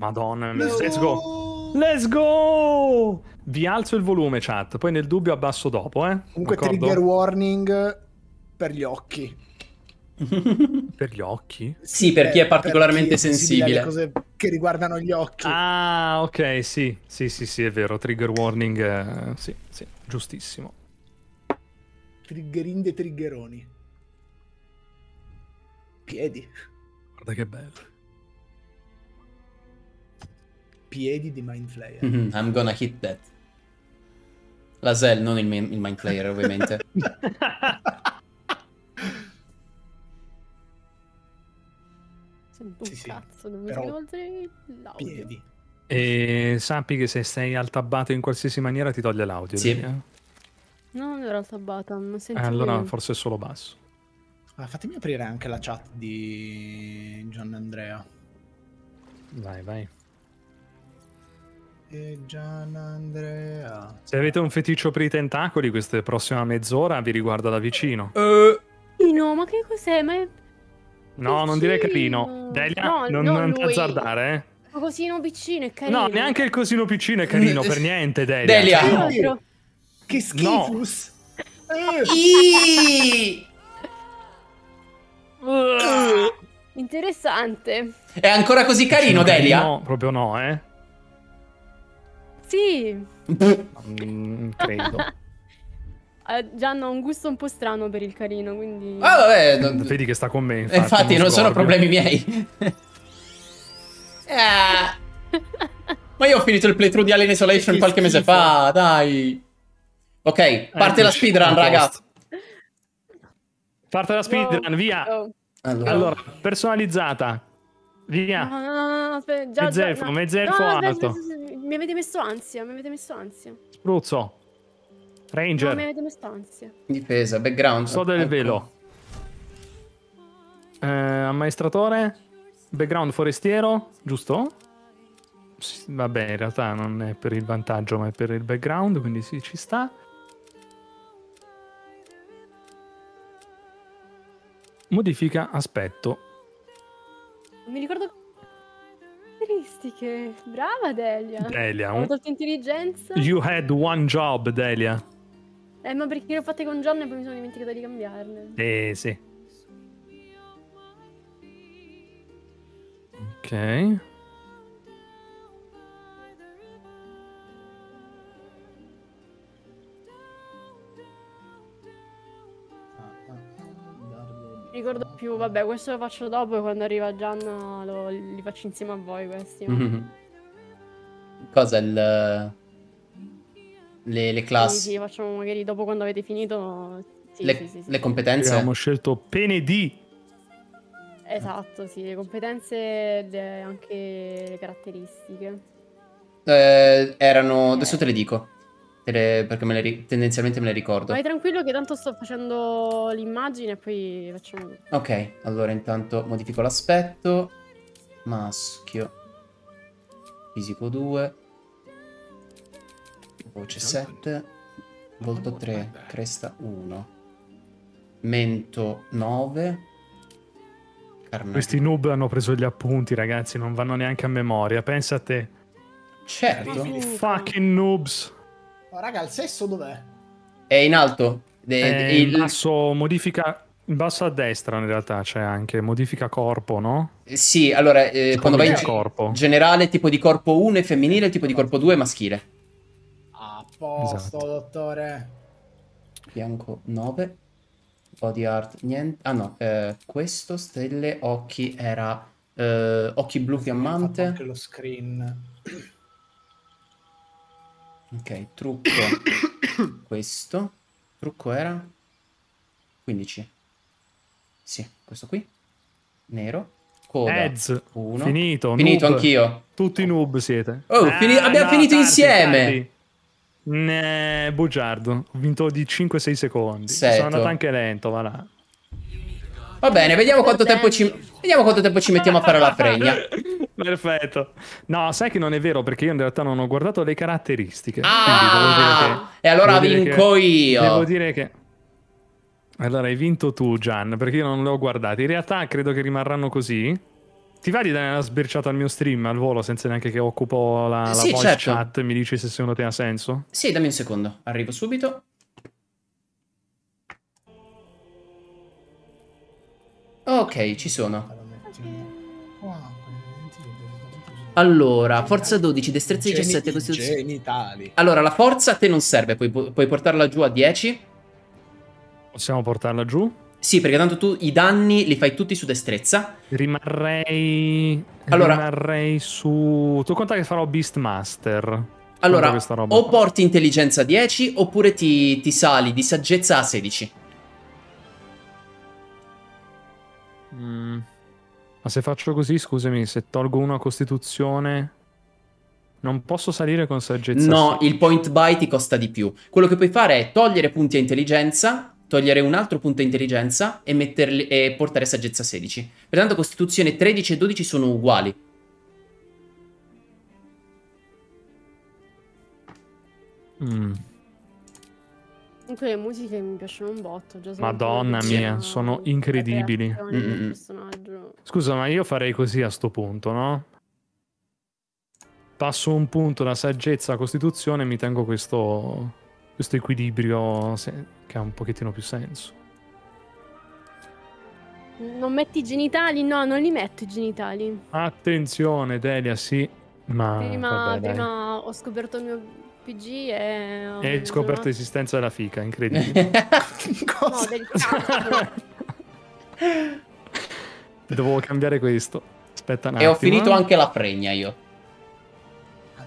Madonna, let's go. Let's go! Vi alzo il volume, chat. Poi nel dubbio abbasso dopo, eh. Comunque, D'accordo? trigger warning per gli occhi. Per gli occhi? Sì, per chi è particolarmente chi è sensibile sensibile. alle cose che riguardano gli occhi. Ah, ok, sì. Sì, sì, sì, è vero. Trigger warning, eh, sì, sì, giustissimo. Triggerinde triggeroni. Piedi. Guarda che bello. Piedi di Mind Flayer. Mhm, I'm gonna hit that. La Zell, non il, il mind player, ovviamente. Sento un Sì, sì, cazzo, non mi oltre l'audio. Piedi. E sappi che se sei altabato in qualsiasi maniera ti toglie l'audio. Sì. eh? No, non era tabata, ma Eh, senti allora bene. forse è solo basso. Ah, fatemi aprire anche la chat di Gian Andrea. Vai, vai. E Gian Andrea. Se avete un feticcio per i tentacoli, questa prossima mezz'ora vi riguarda da vicino. Eh, no, ma che cos'è? Ma è No, non dire carino. Delia, No, non, non non lui. t'azzardare, eh. ma cosino piccino e carino. No, neanche il cosino piccino è carino per niente, Delia. Delia. No, No. però- Che schifus! Eh, Iii! Interessante. È ancora così carino, Delia? No, proprio no, eh. Sì. Mm, credo. Eh, Gianna ha un gusto un po' strano per il carino, quindi... Ah, vabbè, non- Vedi che sta con me. infatti, Infatti, non sono scorpio. problemi miei. Ah. Ma io ho finito il playthrough di Alien Isolation Che qualche mese schifo. fa, dai. Ok, parte Eh, la speedrun, raga. Parte la speedrun, via. Oh. Allora, Allora, personalizzata. Via. No, no, no, no, aspetta, già, Mezzelfo, già, no. mezzelfo No, no, aspetta, alto. aspetta, aspetta, Mi avete messo ansia, mi avete messo ansia. Spruzzo. No, Ranger. mi avete messo ansia. difesa, background. Sto del Ecco. velo. Eh, ammaestratore. Background forestiero, giusto? Sì, Vabbè, in realtà non è per il vantaggio, ma è per il background, quindi sì, ci sta. Modifica aspetto. Non mi ricordo caratteristiche. Brava Delia. Delia, Ho tolto intelligenza. you had one job, Delia. Eh, ma perché le ho fatte con Gianna e poi mi sono dimenticata di cambiarle. Eh, sì. Ok. Ricordo più, vabbè, questo lo faccio dopo e quando arriva Gianna lo- li faccio insieme a voi questi. Mhm. Cosa il... Le, le Sì, classi, sì, facciamo magari dopo quando avete finito. Sì, le, sì, sì, sì. le competenze. Abbiamo scelto pene di. Esatto, sì, le competenze e anche le caratteristiche. Eh, erano... Adesso te le dico. Le- Perché me le tendenzialmente me le ricordo. Vai tranquillo che tanto sto facendo l'immagine e poi facciamo... Ok, allora intanto modifico l'aspetto. Maschio. Fisico 2. Voce 7. Volto 3. Cresta 1. Mento 9. Carne. Questi noob hanno preso gli appunti, ragazzi, non vanno neanche a memoria. Pensa a te. Certo. Fucking noobs. Oh, raga, il sesso dov'è? È in alto. De- Eh, de- in il- basso, modifica. In basso a destra, in realtà, c'è anche modifica corpo, no? Sì, allora, eh, quando vai in corpo. generale, tipo di corpo 1 è femminile, tipo di corpo 2 è maschile. A posto, Esatto. dottore. Bianco 9. Body art niente. Ah no, eh, questo stelle occhi era eh, occhi blu Ho fatto fiammante. anche lo screen. Ok, trucco. questo. Trucco era 15. Sì, questo qui. Nero. Coda. 1. Finito. Finito noob. anch'io. Tutti noob siete. Oh, fini- abbiamo finito insieme. Ne, bugiardo. Ho vinto di 5-6 secondi. Setto. Sono andato anche lento, va là. Va bene, vediamo quanto tempo ci vediamo quanto tempo ci mettiamo a fare la fregna. Perfetto. No, sai che non è vero perché io in realtà non ho guardato le caratteristiche. Ah! E allora vinco che- io. Devo dire che... Allora hai vinto tu, Gian, perché io non le ho guardate. In realtà credo che rimarranno così. Ti va di dare una sbirciata al mio stream al volo senza neanche che occupo la, la Sì, voice certo. chat? Mi dici se secondo te ha senso? Sì, dammi un secondo, arrivo subito. Ok, ci sono. Allora, forza 12, destrezza Geni- 17, costituzione. Genitali. Allora, la forza a te non serve, puoi, puoi portarla giù a 10. Possiamo portarla giù? Sì, perché tanto tu i danni li fai tutti su destrezza. Rimarrei. Allora- Rimarrei su. Tu conta che farò Beastmaster. Allora, questa roba o porti intelligenza a 10 oppure ti, ti sali di saggezza a 16. Mm. Ma se faccio così, scusami, se tolgo una costituzione. Non posso salire con saggezza. No, il point buy ti costa di più. Quello che puoi fare è togliere punti a intelligenza, togliere un altro punto a intelligenza e, metterli, e portare saggezza a 16. Pertanto costituzione 13 e 12 sono uguali. Mm. Comunque le musiche mi piacciono un botto. Già Madonna mia, sono incredibili. Scusa, ma io farei così a sto punto, no? Passo un punto da saggezza a costituzione e mi tengo questo, questo equilibrio se- che ha un pochettino più senso. Non metti i genitali? No, non li metto i genitali. Attenzione, Delia, sì, ma prima, vabbè, prima ho scoperto il mio PG e... ho- E hai scoperto no, l'esistenza della fica, incredibile. No, Cosa? del cazzo. Dovevo cambiare questo. Aspetta un e ho attimo. finito anche la fregna io. Ah.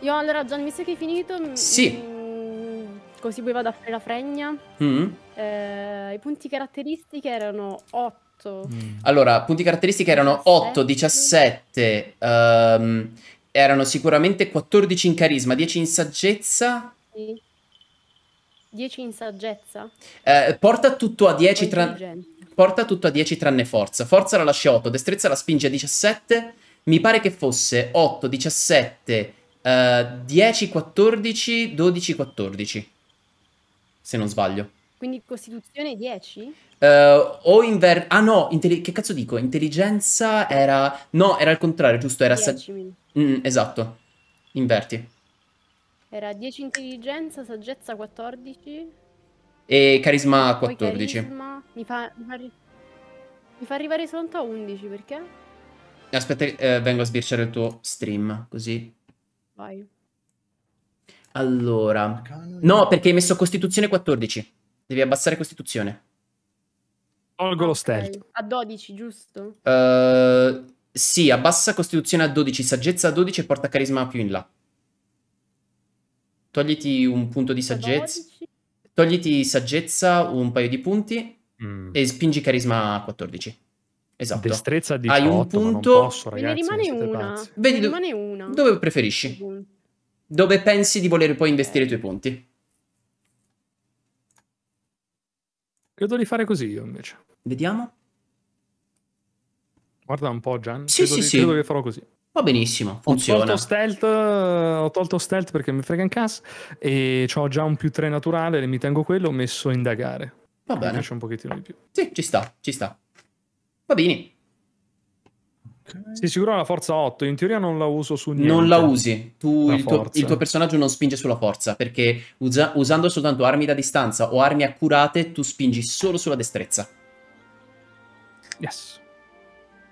Io allora, Gian, visto che hai finito... mm, Sì. mm, così poi vado a fare la fregna. Mm. Eh, I punti caratteristiche erano 8. Mm. Allora, punti caratteristiche erano 8, 17, ehm, erano sicuramente 14 in carisma, 10 in saggezza. 10 in saggezza. Eh, porta tutto a 10 o tra- intelligenza. Porta tutto a 10 tranne forza. Forza la lascia 8, destrezza la spinge a 17. Mi pare che fosse 8, 17, eh, 10, 14, 12, 14. Se non sbaglio. Quindi costituzione 10? Eh, o inver... Ah no, intelli- che cazzo dico? Intelligenza era... No, era il contrario, giusto? Era... sa- 10 mi- Mm, esatto. Inverti. Era 10 intelligenza, saggezza 14. E carisma poi 14. carisma. Mi fa, mi fa arri- mi fa arrivare soltanto a 11 perché? Aspetta, eh, vengo a sbirciare il tuo stream, così. Vai. Allora... No, perché hai messo Costituzione 14. Devi abbassare Costituzione. Tolgo lo stealth. A 12, giusto? Eh, sì, abbassa Costituzione a 12, saggezza a 12 e porta carisma più in là. Togliti un punto di saggezza. 12? Togliti saggezza un paio di punti Mm. e spingi carisma a 14. Esatto. Destrezza a Hai 18, un punto- posso, Me ne rimane una. Vedi Me ne rimane una. Dove preferisci? Dove pensi di voler poi investire i tuoi punti? Credo di fare così io invece. Vediamo. Guarda un po', Gian. Sì, credo, sì, di- sì. credo che farò così. Va benissimo, Ho funziona. tolto stealth, ho tolto stealth perché mi frega in cassa e ho già un più 3 naturale, mi tengo quello, ho messo indagare. Va Mi bene. piace un pochettino di più. Sì, ci sta, ci sta. Va bene. Sì, sicuro la forza 8, in teoria non la uso su niente. Non la usi. Tu, La il, tuo, il tuo personaggio non spinge sulla forza perché usa- usando soltanto armi da distanza o armi accurate, tu spingi solo sulla destrezza. Yes.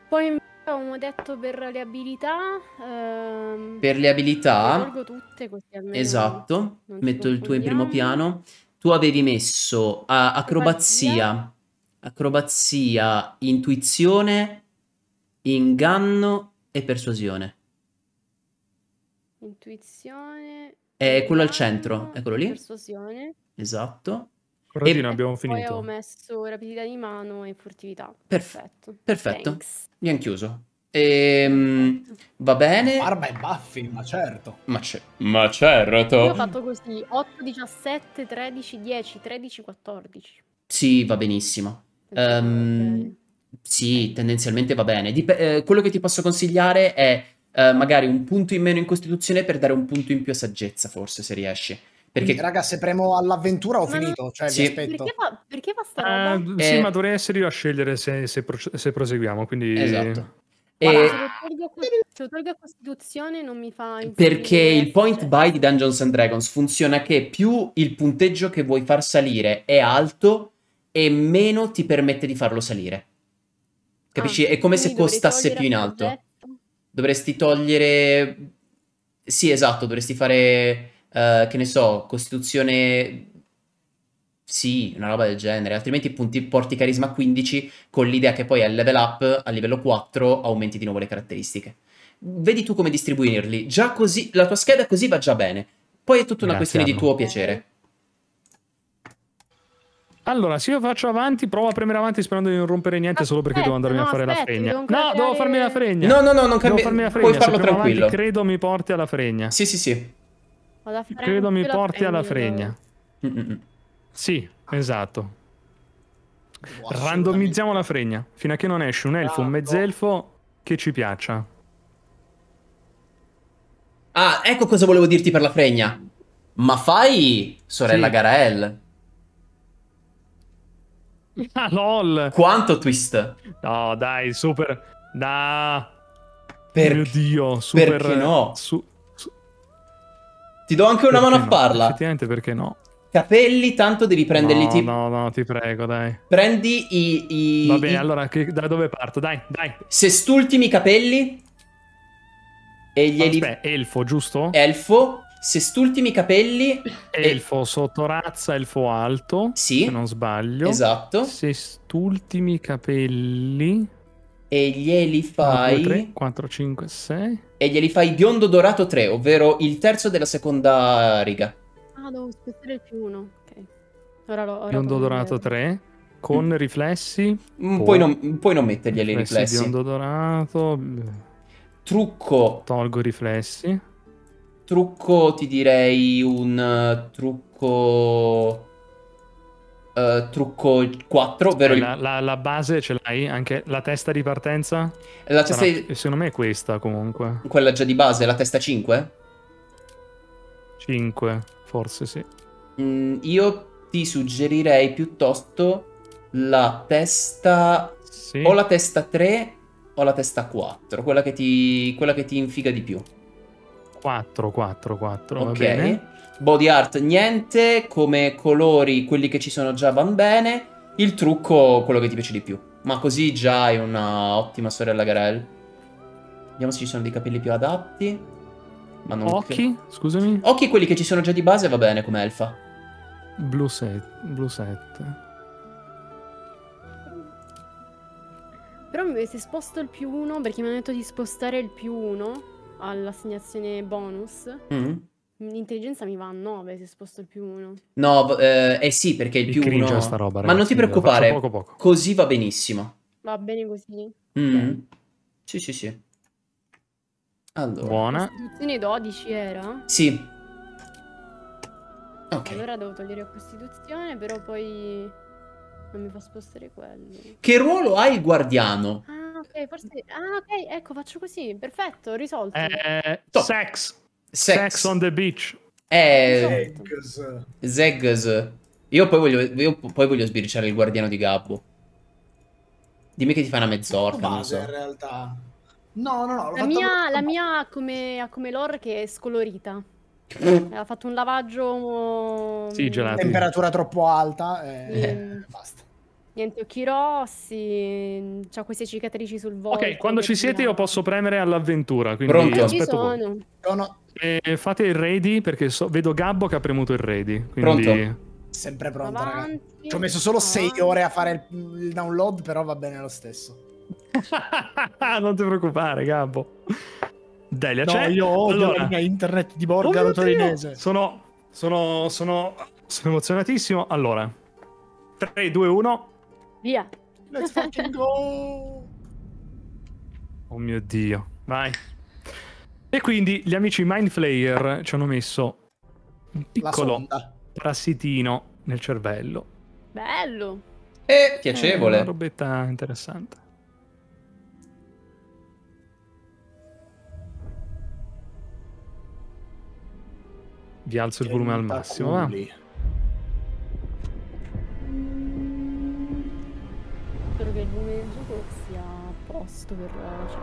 Poi avevamo detto per le abilità. ehm, Per le abilità, tutte così almeno. esatto, metto il tuo in primo piano. Tu avevi messo ah, acrobazia, acrobazia, intuizione, inganno e persuasione. Intuizione. È quello al centro, eccolo lì. Persuasione. Esatto. Corradino, E- abbiamo Poi avevo finito. messo rapidità di mano e furtività. Perf- Perfetto. perfetto. Abbiamo chiuso. Ehm, va bene. Barba e baffi, ma certo. Ma c'è. Ma certo. Io ho fatto così 8, 17, 13, 10, 13, 14. Sì, va benissimo. Ehm, ok. Sì, tendenzialmente va bene. Dip- eh, quello che ti posso consigliare è eh, magari un punto in meno in costituzione per dare un punto in più a saggezza, forse, se riesci. Perché Quindi, raga, se premo all'avventura ho Ma non- finito. Cioè, Sì. vi aspetto. Perché fa, perché fa sta roba? Eh, sì, Eh. ma dovrei essere io a scegliere se, se proce- se proseguiamo, quindi... Esatto. E Se lo tolgo a, tolgo Costituzione non mi fa perché il point cioè, buy di Dungeons and Dragons funziona che più il punteggio che vuoi far salire è alto e meno ti permette di farlo salire. Capisci? ah, è come se costasse più in alto. progetto? Dovresti togliere... Sì, esatto, dovresti fare, eh, che ne so, Costituzione... Sì, una roba del genere, altrimenti punti, porti carisma a 15 con l'idea che poi al level up, a livello 4, aumenti di nuovo le caratteristiche. Vedi tu come distribuirli. Già così, la tua scheda così va già bene. Poi è tutta una Grazie, questione di Anno. tuo piacere. Allora, se io faccio avanti, provo a premere avanti sperando di non rompere niente solo perché devo Aspetta, andarmi a no, fare la aspetta, fregna. devo No, devo farmi la fregna. No, no, no, non Devo cambia. farmi la Puoi fregna. farlo se premo tranquillo. avanti, credo mi porti alla fregna. Sì, sì, sì. Vado a fare Credo mi la porti alla fregna. Mm-mm. Sì, esatto. Devo assolutamente- Randomizziamo la fregna. Fino a che non esce un elfo, un mezzelfo che ci piaccia. Ah, ecco cosa volevo dirti per la fregna. Ma fai, sorella Sì. Garael, Ah, lol. quanto twist? No, dai, super. Da. Per- Mio Dio, super. perché no? Su... su- Ti do anche una perché mano a no? farla. Effettivamente perché no? Capelli, tanto devi prenderli. no, ti- no, no, ti prego, dai. Prendi i. i- Va bene, i- allora che- da dove parto? Dai, dai. Sest'ultimi capelli. E glieli. Aspetta, elfo, giusto? Elfo. Sest'ultimi capelli. Elfo sotto razza, elfo alto. Sì. Se non sbaglio. Esatto. Sest'ultimi capelli. E glieli 2, fai. 3, 4, 5, 6. E glieli fai biondo dorato 3, ovvero il terzo della seconda riga. Ah, devo spostare il più uno. Ok. Ora lo ora Biondo dorato vedo. 3. Con riflessi. Mm. Puoi, non, puoi non metterglieli i riflessi. Biondo dorato. Trucco. Tolgo i riflessi. Trucco, ti direi un eh, trucco. eh, trucco 4, ovvero il- La, la- la base ce l'hai? Anche la testa di partenza? la testa Sarà- di- Secondo me è questa comunque. quella già di base, la testa 5. 5, forse sì. Mm, io ti suggerirei piuttosto la testa. Sì. O la testa 3 o la testa 4, quella che ti, quella che ti infiga di più. 4, 4, 4. Va Ok. bene. Body art niente, come colori quelli che ci sono già van bene. Il trucco quello che ti piace di più. Ma così già hai una ottima sorella Garel. Vediamo se ci sono dei capelli più adatti. Ma non Occhi, scusami. Occhi quelli che ci sono già di base va bene come elfa. Blu set. Blu set. Però mi avete sposto il più uno perché mi hanno detto di spostare il più uno all'assegnazione bonus. Mm. L'intelligenza mi va a 9 se sposto il più uno. No, v- eh, eh sì, perché il Mi più cringe uno... sta roba, Ma non ragazzi, ti preoccupare, poco poco. così va benissimo. Va bene così. Mm. Sì, sì, sì. Allora, Buona. Costituzione 12 era? sì. Ok. Allora devo togliere Costituzione, però poi non mi fa spostare quello. Che ruolo ha il guardiano? Ah, ok, forse... Ah, ok, ecco, faccio così. Perfetto, risolto. Eh, sex. Sex. Sex on the beach. Eh. Zeggs. Io poi voglio, io poi voglio sbirciare il guardiano di Gabbo. Dimmi che ti fa una mezz'orca, non so. in realtà. No, no, no. La mia, la mia ha come, ha come lore che è scolorita. Ha fatto un lavaggio... Sì, mm, gelato. Temperatura troppo alta e Eh. basta. Niente occhi rossi, c'ha queste cicatrici sul volto. Ok, quando ci siete io là. posso premere all'avventura. Quindi Pronto? Ci aspetto sono. Sono Eh, fate il ready perché so- vedo Gabbo che ha premuto il ready. Quindi... Pronto? sempre pronto, ragazzi. Ci ho messo solo 6 avanti. ore a fare il, download, però va bene lo stesso. non ti preoccupare, Gabbo. Delia, No, c'è? io odio Allora- la linea internet di Oh Borgaro Dio! torinese. Sono, sono, sono, sono emozionatissimo. Allora, 3, 2, 1. Via. Let's fucking go! Oh mio Dio, vai. E quindi gli amici Mind Flayer ci hanno messo un piccolo parassitino nel cervello. Bello. Eh, È una piacevole. robetta interessante. Vi alzo il volume al massimo, va? presto per... Eh, cioè...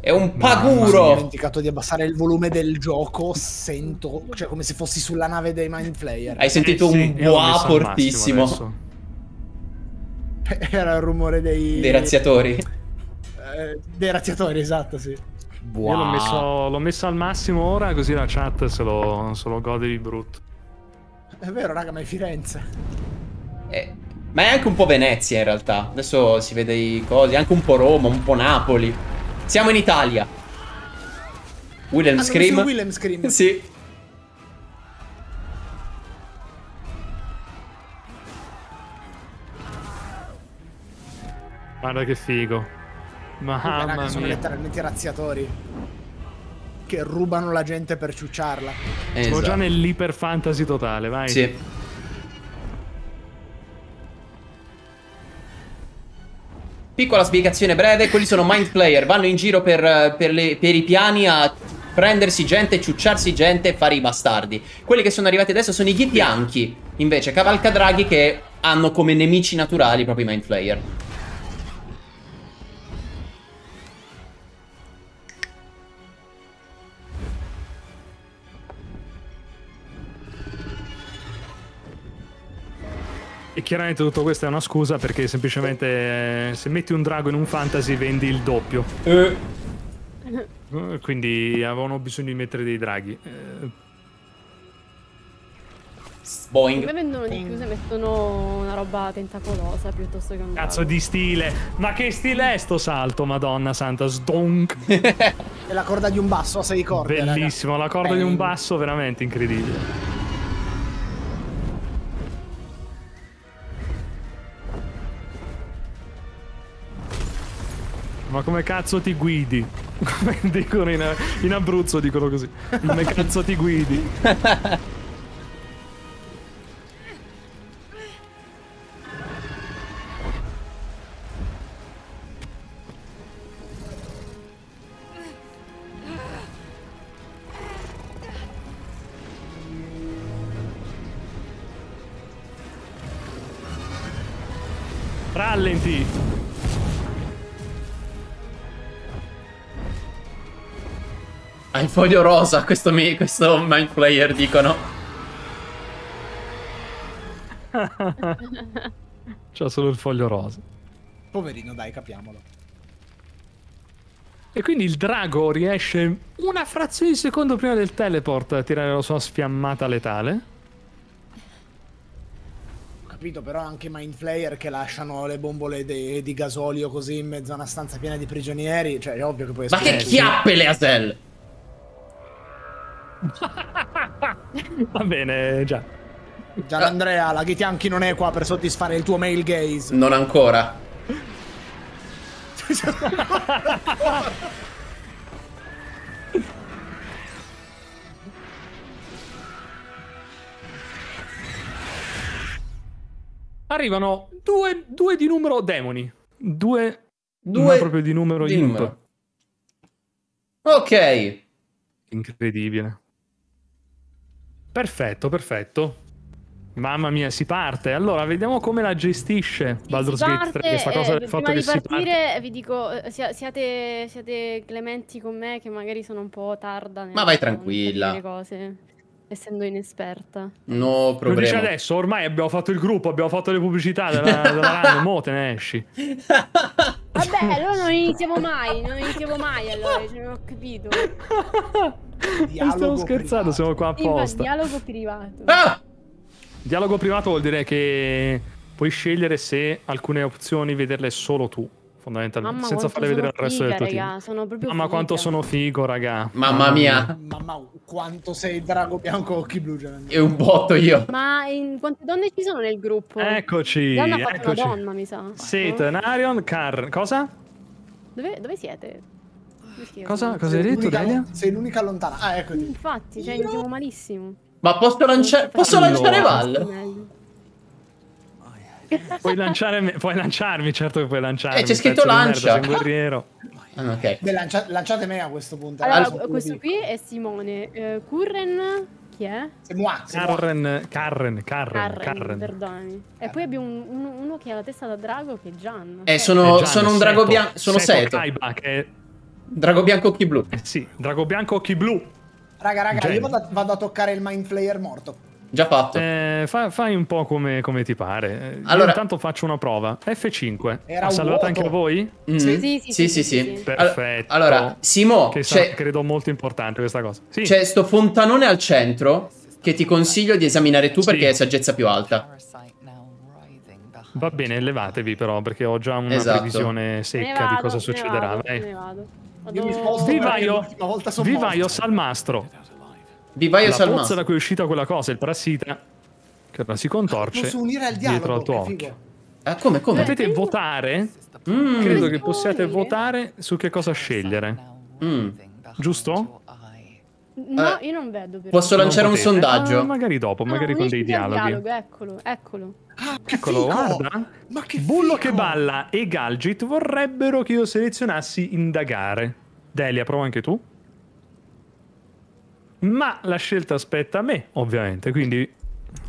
È un paguro! Ho dimenticato di abbassare il volume del gioco, sento... Cioè, come se fossi sulla nave dei Mind Flayer. Hai sentito eh, un sì, boa fortissimo. Era il rumore dei... Dei razziatori. Eh, dei razziatori, esatto, sì. Wow. L'ho messo, l'ho messo, al massimo ora, così la chat se lo, se lo gode di brutto. È vero, raga, ma è Firenze. Ma è anche un po' Venezia in realtà. Adesso si vede i cosi, anche un po' Roma, un po' Napoli. Siamo in Italia. William Hanno Scream. Willem Scream. Sì. Guarda che figo. Mamma raga, sono mia. letteralmente razziatori. Che rubano la gente per ciucciarla. Esatto. già nell'iper fantasy totale, vai. Sì. Piccola spiegazione breve, quelli sono mind player, vanno in giro per, per le- per i piani a prendersi gente, ciucciarsi gente e fare i bastardi. Quelli che sono arrivati adesso sono i ghipianchi, invece cavalcadraghi che hanno come nemici naturali proprio i mind player. E chiaramente tutto questo è una scusa perché semplicemente eh, se metti un drago in un fantasy vendi il doppio. Eh, Eh, Quindi avevano bisogno di mettere dei draghi. Eh, boing. Come vendono di più se mettono una roba tentacolosa piuttosto che un cazzo drago. di stile. Ma che stile è sto salto, madonna santa. Sdonk. È la corda di un basso a sei corde. raga. Bellissimo. La corda di un Bang. basso veramente incredibile. Ma come cazzo ti guidi? Come dicono in, in Abruzzo, dicono così. Come cazzo ti guidi? foglio rosa, questo, mi- questo mind player dicono. C'ha solo il foglio rosa. Poverino, dai, capiamolo. E quindi il drago riesce una frazione di secondo prima del teleport a tirare la sua sfiammata letale. Ho capito, però anche Mind Flayer che lasciano le bombole de- di gasolio così in mezzo a una stanza piena di prigionieri. Cioè, è ovvio che poi Ma che chiappe le Asel! Va bene, già. Gian Andrea, la Ghitianchi non è qua per soddisfare il tuo male gaze. Non ancora. Arrivano due, due di numero demoni. Due, Due proprio di numero di imp. numero. Ok. Incredibile. Perfetto, perfetto. Mamma mia, si parte. Allora, vediamo come la gestisce Baldur's Si Gate 3. parte, Questa cosa eh, del fatto prima che di si parte. partire vi dico eh, sia- siate, siate clementi con me che magari sono un po' tarda Ma vai tranquilla. cose essendo inesperta No Lo dice problema. adesso, ormai abbiamo fatto il gruppo, abbiamo fatto le pubblicità della, della run, mo te ne esci. vabbè allora non iniziamo mai non iniziamo mai allora cioè, non ho capito Non stiamo scherzando, privato. siamo qua apposta. dialogo privato Ah! Dialogo privato vuol dire che puoi scegliere se alcune opzioni vederle solo tu, fondamentalmente, Mamma senza quanto farle vedere al resto figa, del tuo raga, team. sono proprio Mamma quanto figa. sono figo, raga. Mamma mia. Mamma, quanto sei drago bianco occhi blu, Andrea. E un botto io. ma in quante donne ci sono nel gruppo? Eccoci, fatto eccoci. una donna mi sa Satan, Arion, Car... Cosa? dove, dove siete? Cosa, cosa hai detto, Delia? Sei l'unica lontana. Ah, eccoti. infatti cioè iniziamo malissimo Ma posso, lancia- posso Allora. lanciare Val? Puoi, lanciare puoi lanciarmi, certo che puoi lanciarmi. Eh, c'è scritto merda, lancia. un guerriero. Ah, ok. Beh, lancia- lanciate me a questo punto. Allora, più questo qui è Simone. Eh, Curren, chi è? C'est moi. Carren, Carren, Carren, Carren, Carren. perdonami. E poi abbiamo un- uno, uno che ha la testa da drago che è Gian. Eh, Eh, sono, Gian, sono un drago bianco. Sono Seto Seto. Kaiba, che è Drago bianco occhi blu. Eh sì, drago bianco, occhi blu. Raga, raga, Genio. io vado a, vado a toccare il Mind Flayer morto. Già fatto. Eh, fa- fai un po' come, come ti pare. Eh, io Allora- intanto faccio una prova. F5. Era ha salvato vuoto. anche a voi? Mm. Sì. Sì, sì, sì, sì, sì. sì, sì. Perfetto. Allora, Simo, Che sa- c'è, credo molto importante questa cosa. Sì. c'è sto fontanone al centro che ti consiglio di esaminare tu Sì. perché è saggezza più alta. Va bene, levatevi però, perché ho già una Esatto. previsione secca vado, di cosa me ne succederà. vado, vai. Io mi sposto Vivaio, volta son vivaio. Salmastro. Vivaio la Salma. pozza da cui è uscita quella cosa, il parassita, che ora si contorce Posso unire al dietro dialogo, al tuo occhio. Ah, come, come? Potete votare, Mm. credo che possiate votare su che cosa scegliere. Mm. Giusto? No, Eh, io non vedo. però. Posso lanciare un sondaggio? Ah, magari dopo, Ah, magari con dei dialoghi. dialogo, eccolo, eccolo. Ah, Eccolo, guarda. Ma che Bullo figo! che balla e Galgit vorrebbero che io selezionassi indagare. Delia, prova anche tu. Ma la scelta aspetta a me, ovviamente, quindi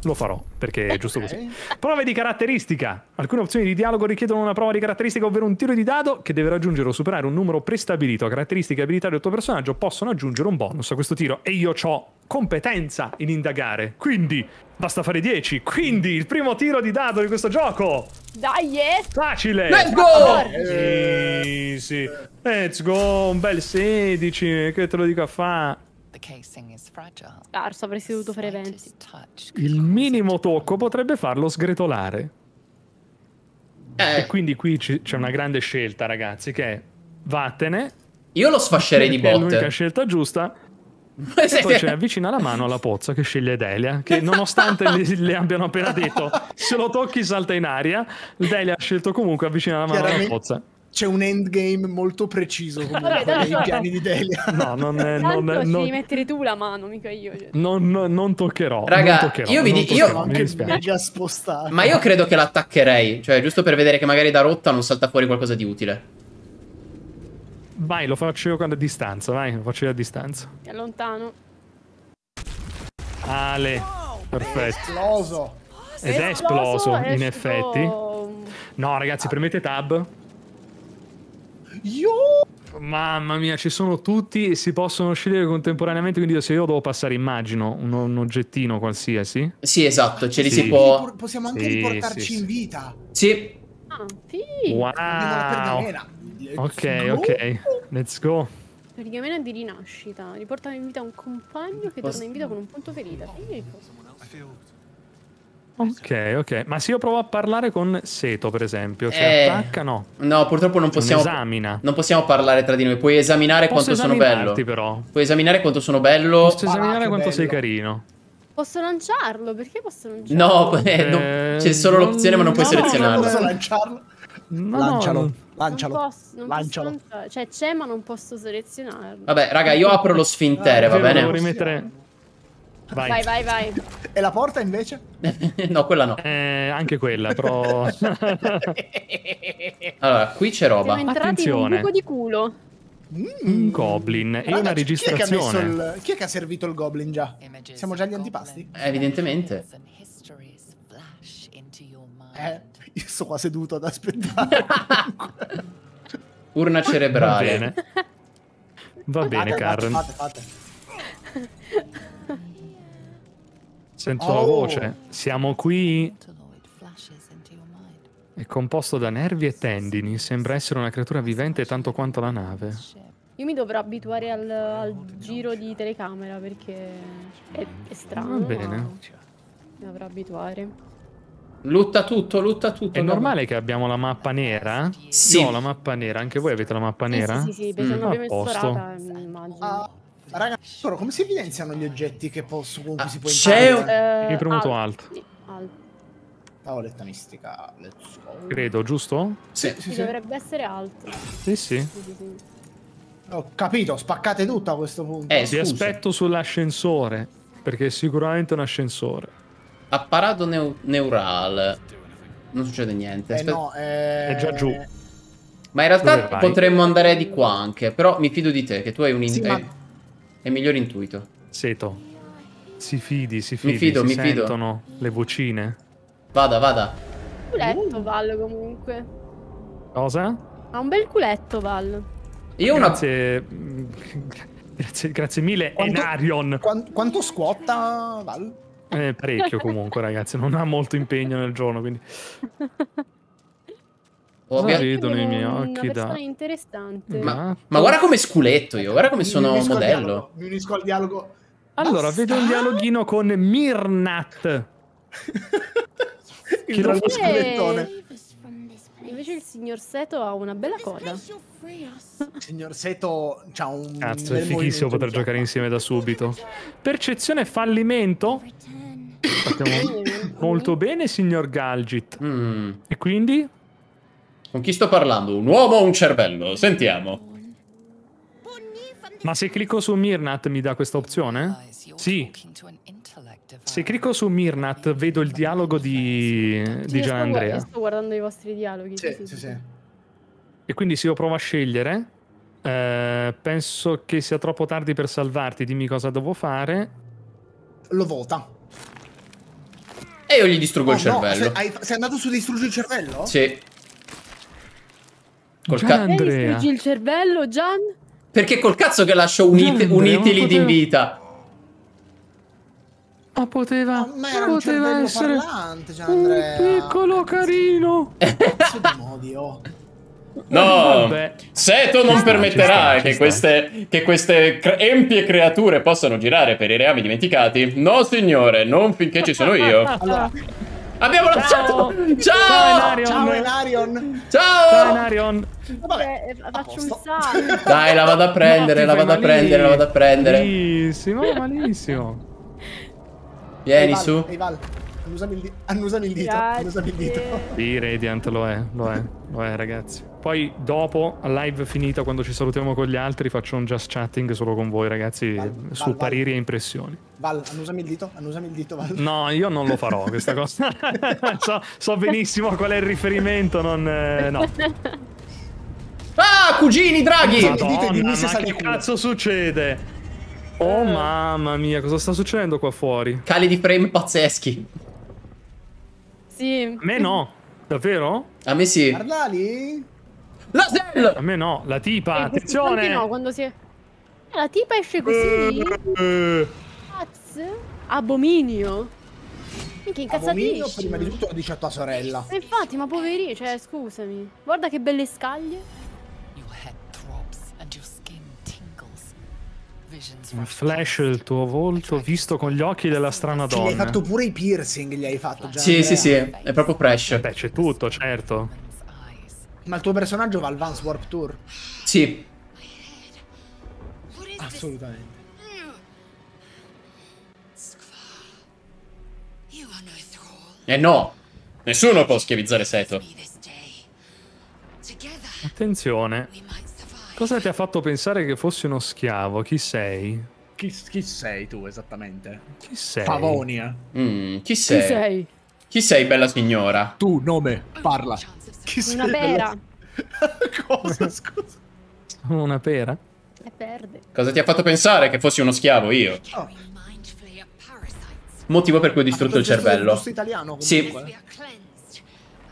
lo farò, perché è giusto così. Prove di caratteristica. Alcune opzioni di dialogo richiedono una prova di caratteristica, ovvero un tiro di dado che deve raggiungere o superare un numero prestabilito a caratteristiche e abilità del tuo personaggio possono aggiungere un bonus a questo tiro. E io ho competenza in indagare, quindi basta fare 10. Quindi il primo tiro di dado di questo gioco. Dai, eh! Facile! Let's go! Sì, sì. Let's go, un bel 16, che te lo dico a fa. Carso, avresti dovuto fare 20. Il minimo tocco potrebbe farlo sgretolare. E Eh, quindi qui c'è una grande scelta, ragazzi, che è vattene. io lo sfascerei di perché È l'unica botte. scelta giusta. E poi c'è avvicina la mano alla pozza che sceglie Delia, che nonostante le, le abbiano appena detto se lo tocchi salta in aria, Delia ha scelto comunque avvicina la mano alla pozza. C'è un endgame molto preciso comunque dai, piani di Delia. No, non, è- non, ci non- devi mettere tu la mano, mica io. cioè. non- non toccherò. Raga, non toccherò, io vi non di- toccherò, io- mi dispiace. Ma io credo che l'attaccherei. Cioè, giusto per vedere che magari da rotta non salta fuori qualcosa di utile. Vai, lo faccio io a distanza, vai, lo faccio io a distanza. Mi allontano. Ale, perfetto. Esploso. Ed è esploso, è in effetti. No, ragazzi, premete tab. Io Mamma mia, ci sono tutti e si possono scegliere contemporaneamente, quindi se io devo passare, immagino, un, un oggettino qualsiasi. Sì, esatto, ce li Sì. si può. Possiamo anche Sì, riportarci sì, sì. in vita. Sì, Ah, sì. Wow. La Ok, go. ok, let's go. Pergamena di rinascita. Riporta in vita un compagno che torna in vita con un punto ferita. Ok, ok. Ma se io provo a parlare con Seto, per esempio, se Eh, attacca, no. no, purtroppo non possiamo. esamina. Non possiamo parlare tra di noi. Puoi esaminare Posso quanto sono bello. però. Puoi esaminare quanto sono bello. Posso Ah, esaminare che quanto bello. sei carino. Posso lanciarlo? Perché posso lanciarlo? No, eh, no, Eh, c'è solo non- l'opzione, ma non puoi no, selezionarlo. Posso lanciarlo? No, lancialo, lancialo. Non posso, non lancialo. posso. Cioè, c'è, ma non posso selezionarlo. Vabbè, raga, io apro lo sfintere, Ah, va Devo bene? rimettere... Vai. Vai, vai, vai. E la porta invece? no, quella no. Eh, anche quella, però... Allora, qui c'è Siamo roba. entrati in Attenzione. un buco di culo. Un goblin e una chi- Chi è, che ha messo registrazione. il- chi è che ha servito il goblin già? Siamo già agli antipasti? Eh, Evidentemente. Eh, io sto qua seduto ad aspettare. Urna Va cerebrale. bene. Va bene, Fate, Karen. Fate, fate. Sento Oh. la voce. Siamo qui. È composto da nervi e tendini. Sembra essere una creatura vivente tanto quanto la nave. Io mi dovrò abituare al, al giro di telecamera perché è, è strano. Va bene. ma Mi dovrò abituare. Lutta tutto, lutta tutto. È normale che abbiamo la mappa nera? Sì. Io ho la mappa nera. Anche voi avete la mappa nera? Sì, sì, sì, perché Mm. non abbiamo esplorata, immagino. Ah, raga, però come si evidenziano gli oggetti che posso, con cui Ah, si può c'è entrare? un- Eh, Hai premuto alto, alt. Tavoletta mistica, let's go. Credo, giusto? Sì. Sì, Sì, sì. dovrebbe essere alto. Sì, sì. Ho capito, spaccate tutto a questo punto. Eh, Vi scusa. aspetto sull'ascensore. Perché è sicuramente un ascensore. Apparato neu- neurale. Non succede niente. Eh, Aspetta- no, eh... È già giù. Ma in realtà potremmo andare di qua anche. Però mi fido di te, che tu hai un Sì, ma- hai- hai miglior intuito. Seto. Si fidi, si fidi. fido, si mi fido. sentono le vocine. Vada, vada. Culetto Val comunque. Cosa? Ha un bel culetto Val. Io una... Grazie, mm, grazie, grazie mille, Quanto- Enarion. Quan- quanto squatta Val? Eh, parecchio comunque, ragazzi. Non ha molto impegno nel giorno, quindi... Ovvia- Sì. vedono i miei occhi da- persona interessante. Ma- Ma guarda come sculetto io, guarda come Mi sono al modello. dialogo, Mi unisco al dialogo. Allora, Basta. vedo un dialoghino con Mirnat. Il lo scudettone. Invece il signor Seto ha una bella coda. Signor Seto c'ha un Cazzo, è fighissimo poter giocare insieme da subito. Percezione fallimento. Partiamo molto bene, signor Galgit. Mm. E quindi? Con chi sto parlando? Un uomo o un cervello? Sentiamo. Ma se clicco su Mirnat mi dà questa opzione? Sì. Se clicco su Mirnat vedo il dialogo di, Sì, di Gian Andrea. io sto guardando i vostri dialoghi. Sì, sì, sì. E quindi se io provo a scegliere, eh, penso che sia troppo tardi per salvarti. Dimmi cosa devo fare. Lo vota. E io gli distruggo Oh, il no, cervello. sei, hai- sei andato su distruggi il cervello? Sì. Col Gian ca- Lei Andrea. distruggi il cervello, Gian? Perché col cazzo che lascio un, it- Andrea, un poteva- in vita? Ma poteva, Ma era un poteva cervello essere parlante, Gian un piccolo carino. Cazzo di modi, oh. No, Vabbè. Seto non permetterà che, queste, che queste cre- empie creature possano girare per i reami dimenticati. No, signore, non finché ci sono io. Allora, Abbiamo Ciao. lasciato. Ciao, Ciao! Enarion. ciao. Ciao, Ciao! Enarion. Vabbè, Eh, faccio un salto. Dai, la vado a prendere, No, la vado a prendere, la vado a prendere. Malissimo, malissimo. Vieni Val, su. ehi, Val, annusami il, di- annusami il dito. Annusami il dito. Sì, Radiant lo è, lo è, lo è, ragazzi. Poi dopo, a live finita, quando ci salutiamo con gli altri, faccio un just chatting solo con voi, ragazzi, Val, su Val, pareri e impressioni. Val, annusami il dito. Annusami il dito, Val. No, io non lo farò questa cosa. so, so benissimo qual è il riferimento, non... eh, no. Ah, cugini draghi! Madonna. dite ma che culo. cazzo succede? Oh mamma mia, cosa sta succedendo qua fuori? Cali di frame pazzeschi. Sì. A me no, davvero? A me sì. Guardali. La A Zell! me no, la tipa, Eh, attenzione! No, quando si è... Eh, La tipa esce così? Eh, Cazzo? Abominio? Minchia, Abominio, incazzatissimo. prima di tutto lo dice a tua sorella. E infatti, ma poverino, cioè, scusami. Guarda che belle scaglie. Un flash del tuo volto visto con gli occhi della strana Sì, gli hai donna. fatto pure i piercing, gli hai fatto già. Sì, sì, sì, è proprio fresh. Beh, c'è tutto, certo. Ma il tuo personaggio va al Vance Warp Tour? Sì. Assolutamente. E no, nessuno può schiavizzare Seto. Attenzione. Cosa ti ha fatto pensare che fossi uno schiavo? Chi sei? Chi, chi sei tu esattamente? Chi sei? Favonia. Mm, chi Chi sei? sei? Chi sei, bella signora? Tu, nome, parla. Chi Una pera. Cosa, scusa? Sono una pera? E perde. Cosa ti ha fatto pensare che fossi uno schiavo io? Oh, Motivo per cui ho distrutto il cervello. italiano Sì.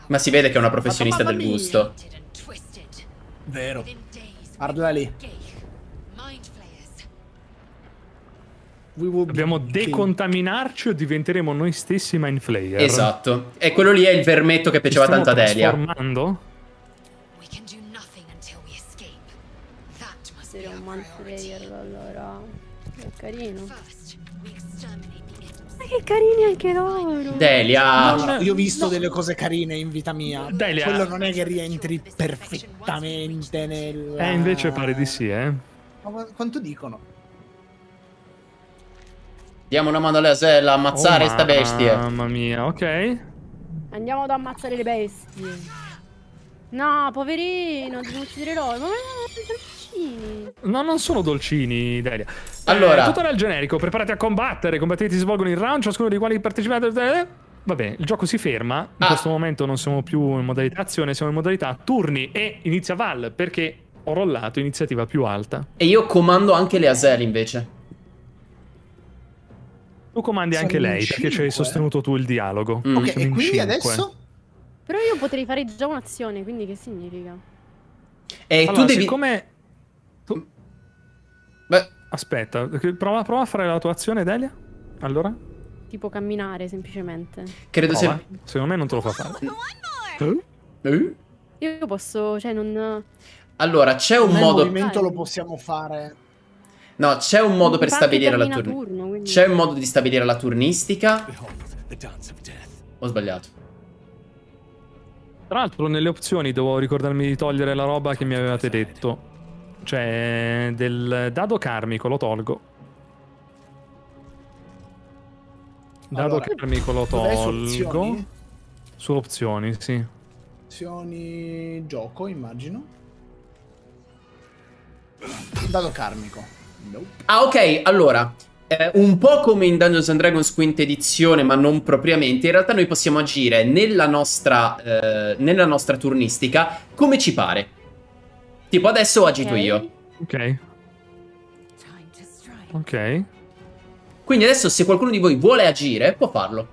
Ma si vede che è una professionista del gusto. Vero. Guarda lì. Dobbiamo decontaminarci o diventeremo noi stessi Mind Flayer? Esatto. E quello lì è il vermetto che piaceva tanto a Delia. trasformando? Essere un manflayer, allora. Che carino. Ma che carini anche loro. Delia. No, no, io ho visto delle cose carine in vita mia. Delia. Quello non è che rientri perfettamente nel. Eh, invece pare di sì, eh. Ma qu- quanto dicono? Diamo una mano alle Asella, ammazzare Oh, sta bestie. Mamma mia, ok. Andiamo ad ammazzare le bestie. No, poverino, devo uccidere loro. Ma dolcini. No, non sono dolcini, Delia. Allora. Eh, tutorial generico, preparati a combattere. I combattenti si svolgono in round, ciascuno dei quali partecipate. eh, Va bene, il gioco si ferma. In Ah. questo momento non siamo più in modalità azione, siamo in modalità turni e inizia Val perché ho rollato iniziativa più alta. E io comando anche le Asel invece. Tu comandi Siamo anche lei perché ci hai sostenuto tu il dialogo. Mm. Ok, e in quindi cinque. adesso? Però io potrei fare già un'azione, quindi che significa? E Allora, tu devi. siccome Aspetta, che- prova, prova a fare la tua azione, Delia. Allora? Tipo camminare semplicemente. Credo Prova. sia... Secondo me non te lo fa fare. Eh? Io posso, cioè non... Allora, c'è un modo... movimento lo possiamo fare. No, c'è un modo per stabilire la turnistica. turno, quindi- C'è un modo di stabilire la turnistica. Ho sbagliato. Tra l'altro, nelle opzioni devo ricordarmi di togliere la roba che mi avevate detto. Cioè, del dado karmico lo tolgo. Dado Allora, karmico lo tolgo. opzioni? Su opzioni, sì. Opzioni gioco, immagino. Dado karmico. Nope. Ah, ok, allora. eh, un po' come in Dungeons and Dragons quinta edizione, ma non propriamente, in realtà noi possiamo agire nella nostra, eh, nella nostra turnistica come ci pare. Tipo adesso agito Ok. io. Ok. Ok. Quindi adesso se qualcuno di voi vuole agire, può farlo.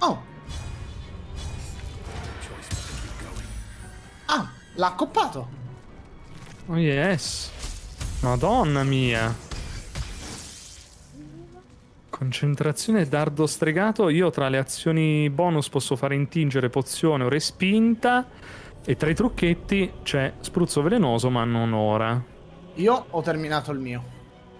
Oh. Ah, l'ha accoppato. Oh yes. Madonna mia. Concentrazione dardo stregato. Io tra le azioni bonus posso fare intingere pozione o respinta. E tra i trucchetti c'è spruzzo velenoso, ma non ora. Io ho terminato il mio.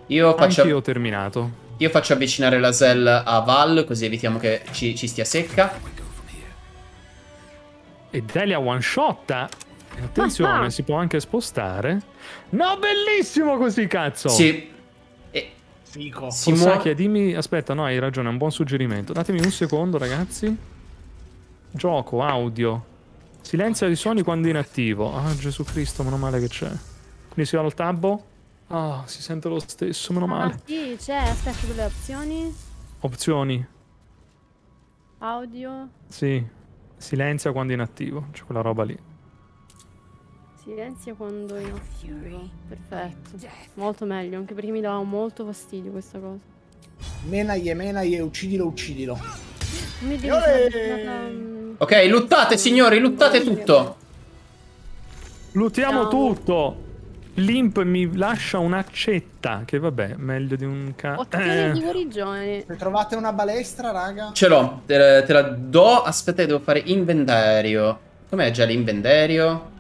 Io faccio, Anch'io ho terminato. io faccio avvicinare la Zell a Val, così evitiamo che ci, ci stia secca. E Delia one shotta. Attenzione, Ah. si può anche spostare. No, bellissimo così, cazzo. Sì. E Fico. si Forsacchia, muove. dimmi. Aspetta, no, hai ragione, è un buon suggerimento. Datemi un secondo, ragazzi. Gioco, audio. Silenzia i suoni quando inattivo. Ah, Gesù Cristo, meno male che c'è. Quindi si va al tabbo. Ah, si sente lo stesso, meno Ah, male. sì, c'è, aspetta delle opzioni. Opzioni. Audio, Sì. Silenzia quando inattivo. C'è quella roba lì. silenzio quando inattivo. Perfetto. Molto meglio, anche perché mi dava molto fastidio questa cosa. Menaglie, menaglie, uccidilo, uccidilo. Mi devi Ok, luttate signori, luttate tutto. Luttiamo Siamo. tutto. L'imp mi lascia un'accetta. Che vabbè, meglio di un ca... Ottime di Eh, guarigione. Se trovate una balestra, raga. Ce l'ho, te, la- te la do. Aspetta, devo fare inventario. Com'è già l'inventario?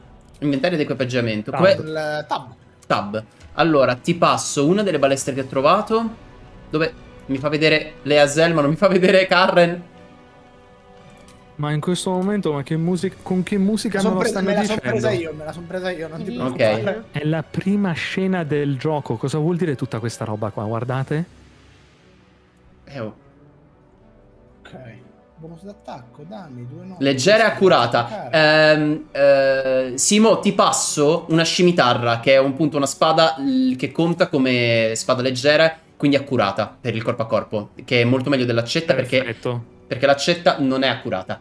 Inventario di equipaggiamento. Tab. Il tab. Tab. Allora, ti passo una delle balestre che ho trovato. Dove mi fa vedere le Azel, ma non mi fa vedere Carren. Ma in questo momento, ma che musica... con che musica Me presa- me la dicendo? sono presa io, me la sono presa io, non ti preoccupare. Ok. È la prima scena del gioco. Cosa vuol dire tutta questa roba qua? Guardate. Eh, oh. Ok. Bonus d'attacco, danni, 2 9. Leggera e accurata. Ehm, eh, Simo, ti passo una scimitarra, che è un punto una spada che conta come spada leggera, quindi accurata per il corpo a corpo, che è molto meglio dell'accetta perché, Perfetto. perché l'accetta non è accurata.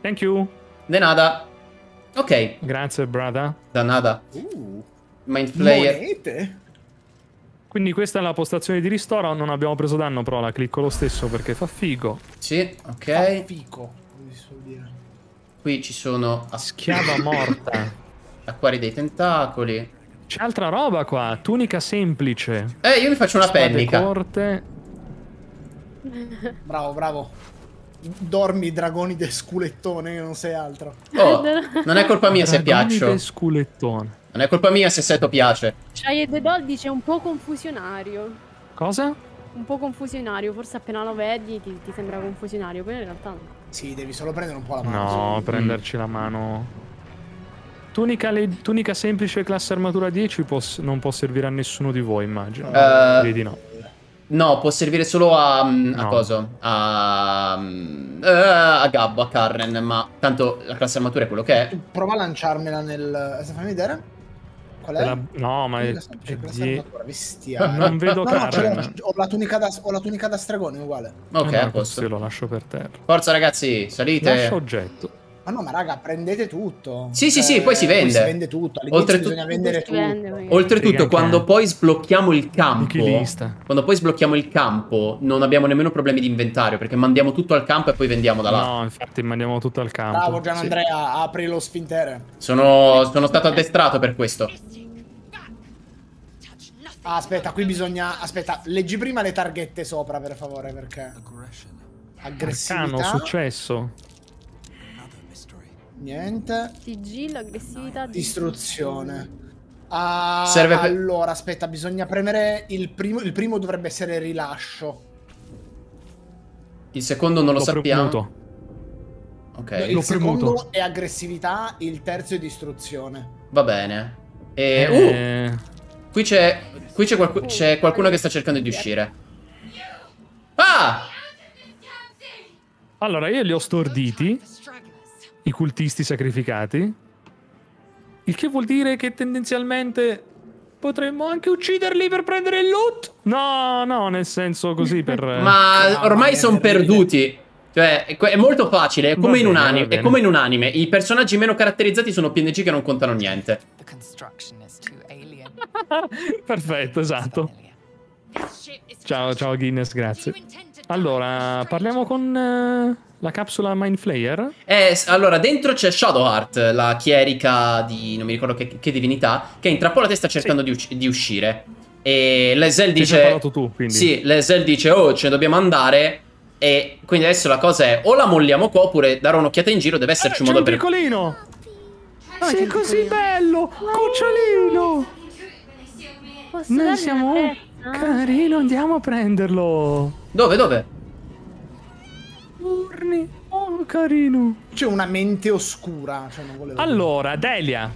Thank you. De nada. Ok, Grazie, brother. da nada. Uh, Mind Flayer. monete? Quindi questa è la postazione di ristoro. Non abbiamo preso danno, però la clicco lo stesso perché fa figo. Sì, Fa ok. suol dire. Qui ci sono Schiava morta. acquari dei tentacoli. C'è altra roba qua. Tunica semplice. Eh, io mi faccio una Spade pennica. corte. Bravo, bravo. Dormi, dragoni del sculettone, che non sei altro. Oh, non è colpa mia se dragoni piaccio. del sculettone. Non è colpa mia se Seto piace. Shia the Doll dice un po' confusionario. Cosa? Un po' confusionario, forse appena lo vedi ti, ti sembra confusionario, poi in realtà no. Sì, devi solo prendere un po' la mano. No, sì. prenderci la mano. Tunica, le- tunica semplice classe armatura 10 può non può servire a nessuno di voi, immagino. Eh, Vedi no. No, può servire solo a. mm, a No. coso? A. mm, eh, a Gabbo, a Carren. Ma tanto la classe armatura è quello che è. Prova a lanciarmela nel... eh, Fammi vedere. Qual è? La- No, ma è, Tunica semplice, è classe die- armatura, bestiale. Non vedo No, no, ce l'ho, Karen. ho la tunica da, ho la tunica da stregone uguale. Ok, no, a posto. Se lo lascio per terra. Forza, ragazzi, salite. Lascia oggetto. Ma no, ma raga, prendete tutto. Sì, sì, sì, poi si vende. si vende tutto. Oltretutto- bisogna vendere vende, tutto. magari. Oltretutto, quando poi sblocchiamo il campo. Quando poi sblocchiamo il campo, non abbiamo nemmeno problemi di inventario. Perché mandiamo tutto al campo e poi vendiamo da là. No, infatti mandiamo tutto al campo. Bravo Gian Andrea, apri lo sfintere. Sono, sono stato addestrato per questo. Ah, aspetta, qui bisogna... Aspetta, leggi prima le targhette sopra, per favore, perché... Aggressività... Arcano, successo. Niente. Sigillo, aggressività, Distruzione. Ah, Serve per- Allora, aspetta, bisogna premere il primo. Il primo dovrebbe essere rilascio. Il secondo non lo, L'ho sappiamo. premuto. Ok, il L'ho secondo premuto. è aggressività, il terzo è distruzione. va bene. E, uh, Eh, qui c'è qui c'è, qualcu- c'è qualcuno che sta cercando di uscire. Ah! Allora, io li ho storditi, i cultisti sacrificati. Il che vuol dire che tendenzialmente potremmo anche ucciderli per prendere il loot? No, no, nel senso così per... Ma no, ormai ma sono perduti. Cioè, è, molto facile. È come, in un bene, anime, è bene. come in un anime. I personaggi meno caratterizzati sono PNG che non contano niente. Perfetto, esatto. Ciao, ciao Guinness, grazie. Allora, parliamo con eh, la capsula Mind Flayer. Eh, allora, dentro c'è Shadowheart, la chierica di. non mi ricordo che, che divinità. Che è intrappolata e sta cercando di, usci- di uscire. E Lesel hai dice. parlato tu, quindi. Sì, Lesel dice: Oh, ce ne dobbiamo andare. E quindi adesso la cosa è: o la molliamo qua oppure darò un'occhiata in giro. Deve esserci Eh, un modo un per. piccolino! Ah, Sei un così bello! Cucciolino! Noi siamo carino, andiamo a prenderlo! Dove, dove? Urni, oh carino! C'è una mente oscura. Cioè, non volevo Allora, Delia,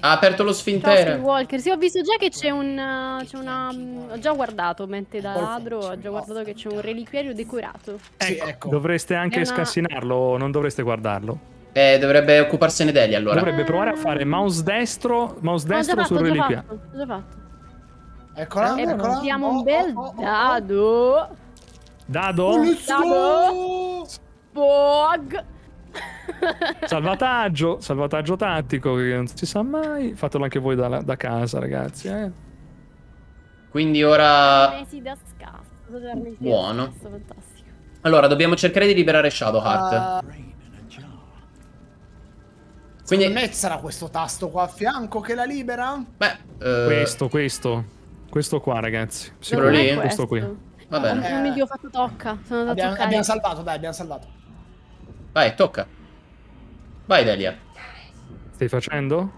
Ha aperto lo Ciao sfintere. Walker, sì ho visto già che c'è un... uh, c'è una... mm, ho già guardato, mente da ladro, ho già guardato che c'è un reliquiario decorato. Sì, ecco, ecco. dovreste anche una- scassinarlo, non dovreste guardarlo. Eh, dovrebbe occuparsene Delia allora. Dovrebbe provare a fare mouse destro, mouse già destro fatto, sul ho già reliquiario. fatto, ho già fatto. Eccola, E eccola. abbiamo Oh, un bel oh, oh, oh. dado. Dado, Oh, Dado. Bog. salvataggio, salvataggio tattico che non si sa mai. Fatelo anche voi da, da casa, ragazzi. Eh. Quindi ora. Buono. Allora, dobbiamo cercare di liberare Shadowheart. Jar. Quindi. Secondo me sarà questo tasto qua a fianco che la libera? Beh, eh, Questo, questo. Questo qua, ragazzi. Quello lì? Questo qui. Va bene. Oh, mio Dio, ho fatto tocca. Sono andato Abbiamo, abbiamo salvato, dai, abbiamo salvato. Vai, tocca. Vai, Delia. Stai facendo?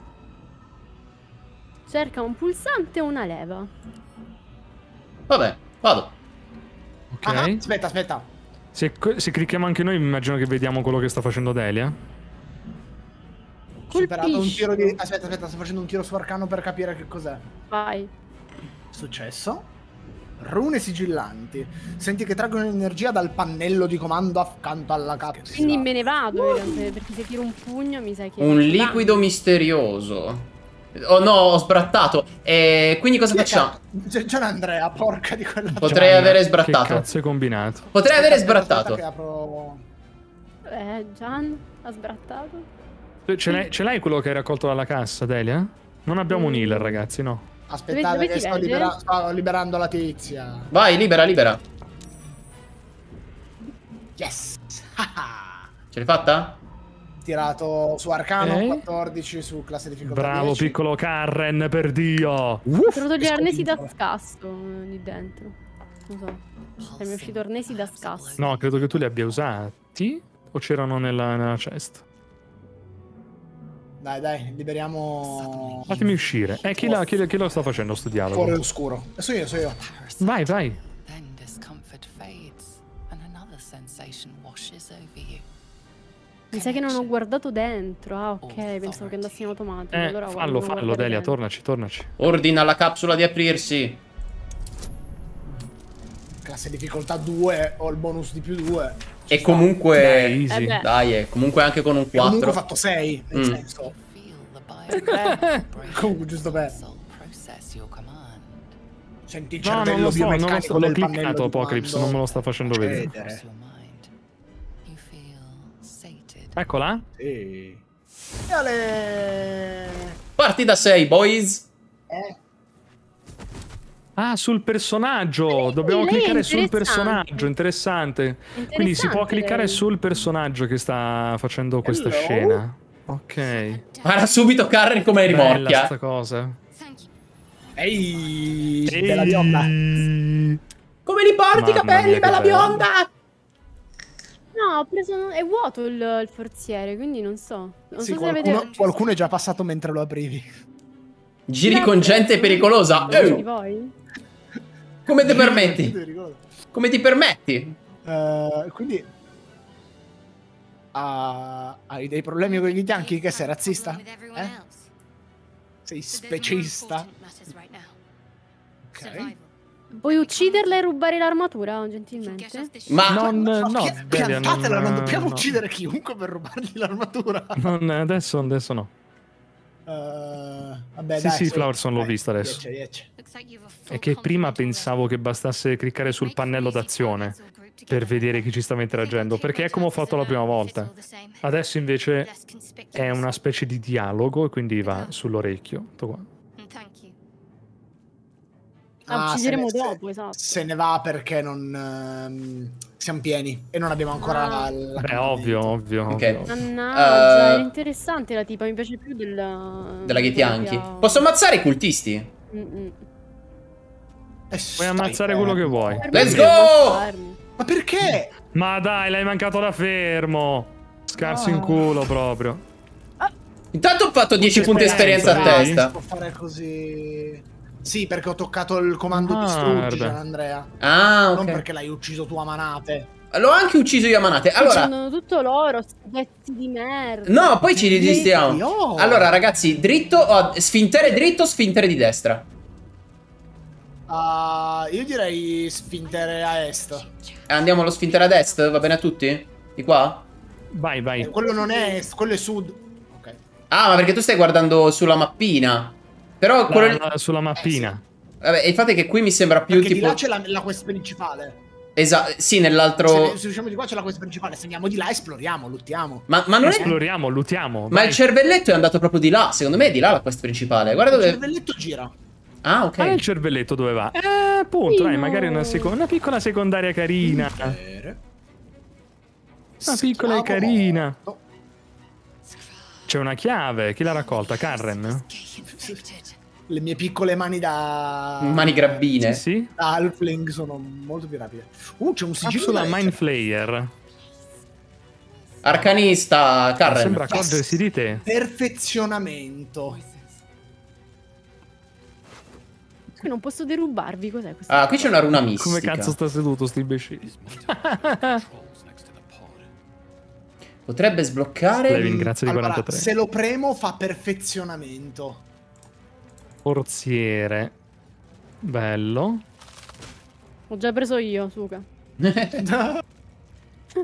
Cerca un pulsante e una leva. Vabbè, vado. Ok. Ah, aspetta, aspetta. Se, se clicchiamo anche noi, immagino che vediamo quello che sta facendo Delia. Superato un tiro di... Aspetta, aspetta, sto facendo un tiro su arcano per capire che cos'è. Vai. Successo. Rune sigillanti. Senti che traggono energia dal pannello di comando accanto alla capsula. Quindi me ne vado, realtà, perché se tiro un pugno mi sa che... Un liquido misterioso. Oh no, ho sbrattato. E quindi cosa facciamo? C'è, Andrea, porca di quella... Potrei Gianna, avere Che sbrattato. cazzo hai combinato? Potrei avere sbrattato. che apro... Eh, Gian ha sbrattato. Ce l'hai, ce l'hai quello che hai raccolto dalla cassa, Delia? Non abbiamo un healer, ragazzi, no. Aspettate Dove- dove che sto, libera- sto liberando la tizia. Vai, libera, libera. Yes! Ce l'hai fatta? Tirato su arcano, Ok. 14 su classe difficoltà Bravo, 10. piccolo Carren, per Dio. Ho trovato gli arnesi da scasso eh, lì dentro. Non so. È mi è uscito arnesi da scasso. No, credo che tu li abbia usati. O c'erano nella, nella chest? Dai, dai, liberiamo... Fatemi uscire. Eh, chi, la- chi, la- chi lo sta facendo sto dialogo? Cuore oscuro. Adesso io, so io. Parasite. Vai, vai. You. Mi sa che non ho guardato dentro. Ah, ok, pensavo che andassi in automatico. Eh, allora fallo, fallo, Delia, dentro. tornaci, tornaci. Ordina alla capsula di aprirsi. Classe difficoltà 2, ho il bonus di più 2. E comunque. Dai, Eh easy. beh. Dai, eh, comunque anche con un Comunque ho 4. fatto 6, nel Mm. senso. Comunque, giusto per-. Senti il No, non cervello lo so, non lo biomeccanico sto, l'ho del pannello cliccato di Apocalypse, non me lo sta facendo vedere. You feel sated. Eccola. Sì. E ale... Parti da 6, boys. Eh, Ah, sul personaggio. Dobbiamo lei è cliccare sul interessante. personaggio, interessante. Quindi si può Interessante cliccare lei. sul personaggio che sta facendo questa Hello? scena. Ok. Guarda subito Karen come Bella rimorchia. sta cosa. Ehi, Ehi. bella bionda. Come li porti i capelli, mia, bella bionda? No, ho preso. È vuoto il, il forziere, quindi non so. Non Sì, so se qualcuno, avete. qualcuno è già passato mentre lo aprivi. Giri con gente pericolosa. Di Eh, voi? Come ti permetti? Come ti permetti? Eh, quindi ah, hai dei problemi con gli bianchi? Che sei razzista? Eh? Sei specista? Ok. Vuoi ucciderla e rubare l'armatura, gentilmente? Ma Non, no, Delia, piantatela, non, dobbiamo no. uccidere chiunque per rubargli l'armatura. Non- adesso, adesso no. Eh, vabbè, Sì, dai, sì. Flowerson l'ho vista adesso. riesci, riesci. È che prima pensavo che bastasse cliccare sul pannello d'azione per vedere chi ci stava interagendo, perché è come ho fatto la prima volta. Adesso invece è una specie di dialogo e quindi va sull'orecchio. Tutto qua. La Ah, uccideremo se ne- dopo, esatto. Se ne va perché non ehm, siamo pieni e non abbiamo ancora la, Ah. la Beh, ovvio, ovvio. Ok. ovvio. Mannaggia, Eh, era interessante la tipa, mi piace più della... della Ghietianchi. della- Posso ammazzare i cultisti? Mm-mm. Eh, Puoi ammazzare quello che vuoi. Let's go! ammazzarmi. Ma perché? Ma dai, l'hai mancato da fermo. Scarso in No. culo proprio. Intanto ho fatto 10 punti esperienza, a testa. Può fare così. Sì, perché ho toccato il comando Guarda. distruggi, Andrea. Ah, Non ok. perché l'hai ucciso tu a manate. L'ho anche ucciso io a manate. Allora, Facendo tutto loro, pezzi di merda. no, poi ci resistiamo. Io- Allora, ragazzi, dritto, o sfintere dritto, sfintere di destra. Ah, io direi sfintere a est. Andiamo allo sfintere ad est, va bene a tutti? Di qua? Vai, Eh, vai. quello non è est, quello è sud. Ok. Ah, ma perché tu stai guardando sulla mappina. Però quello... La- la- sulla mappina. Vabbè, il fatto è che qui mi sembra più Perché di tipo... là c'è la, la quest principale. Esatto, sì, Se, nell'altro... se usciamo di qua c'è la quest principale. Se andiamo di là esploriamo, luttiamo. Ma, ma non è... Esploriamo, luttiamo. Ma vai. il cervelletto è andato proprio di là. Secondo me è di là la quest principale. Guarda Il dove... cervelletto gira. Ah, ok. Ma il cervelletto dove va? Eh, appunto, dai, magari una, seco- una piccola secondaria carina. Una piccola e carina. morto. C'è una chiave. Chi l'ha raccolta? Carren? Le mie piccole mani da. Mani grabbine. Sì, sì. Da Halfling sono molto più rapide. Uh, c'è un sigillo. Capsula da- Mind Flayer. Arcanista, Carren. Sembra accorgersi di te. Perfezionamento. Qui non posso derubarvi, cos'è questo? Ah, qui c'è una runa mistica. Come cazzo sta seduto the pod. Potrebbe sbloccare... Levin, grazie di Allora, 43. se lo premo fa perfezionamento. Forziere. Bello. Ho già preso io, Suka.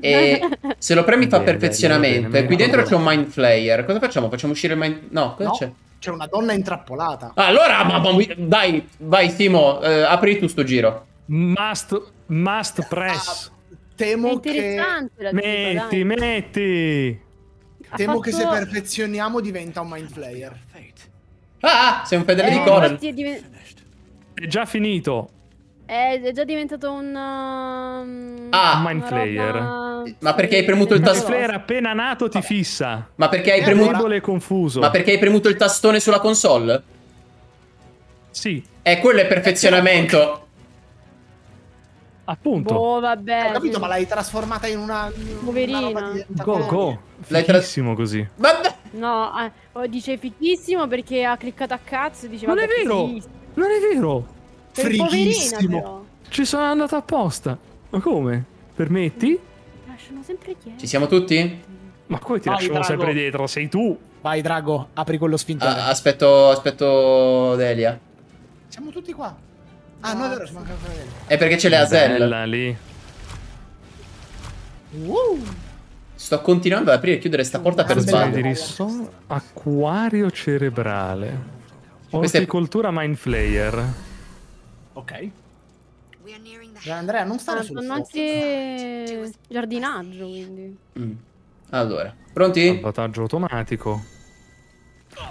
E se lo premi fa Bene, perfezionamento. bene, qui dentro c'è un mind flayer. Cosa facciamo? Facciamo uscire il mind... No, cosa No, c'è? c'è una donna intrappolata. Ah, allora, mamma mia, dai, vai Simo, eh, apri tu sto giro. Must, must press. Ah, È temo che, metti, metti. Ha temo che se fatto- perfezioniamo diventa un mind flayer. Fate. Ah, sei un fedele Eh, di Conan. è, diven- Finished. È già finito. è- è già diventato un... um, Ah. una Mind roba- flayer. Ma perché hai premuto il Il tasto- flare appena nato ti fissa. Ma perché hai Eh, premuto... e confuso. Ma perché hai premuto il tastone sulla console? Sì, Eh, quello è perfezionamento. appunto. Boh, vabbè. Ho capito, sì. ma l'hai trasformata in una. in Poverina. una Go, go. L'hai tra- Fighissimo così. Ma... No, eh, oh, dice fichissimo perché ha cliccato a cazzo e diceva... Non è "Vabbè, vero. fighissimo". Non è vero. Frighissimo. Ci sono andato apposta. Ma come? Permetti? Lasciano sempre dietro. Ci siamo tutti? Ma come ti Vai, lasciamo Drago. sempre dietro? Sei tu. Vai, Drago, apri quello sfintere. Ah, aspetto, aspetto Delia. Siamo tutti qua. Ah, no, è vero, ci manca ancora Delia. È perché c'è le Azel. Bella lì. Uh, Sto continuando ad aprire e chiudere sta porta per Ah, sbaglio. di riso- Acquario cerebrale. Queste- Orticoltura Mind Flayer. ok. Gian Andrea, non stare Ah, sul fuoco. anche giardinaggio, quindi. Mm. Allora, pronti? Salvataggio automatico.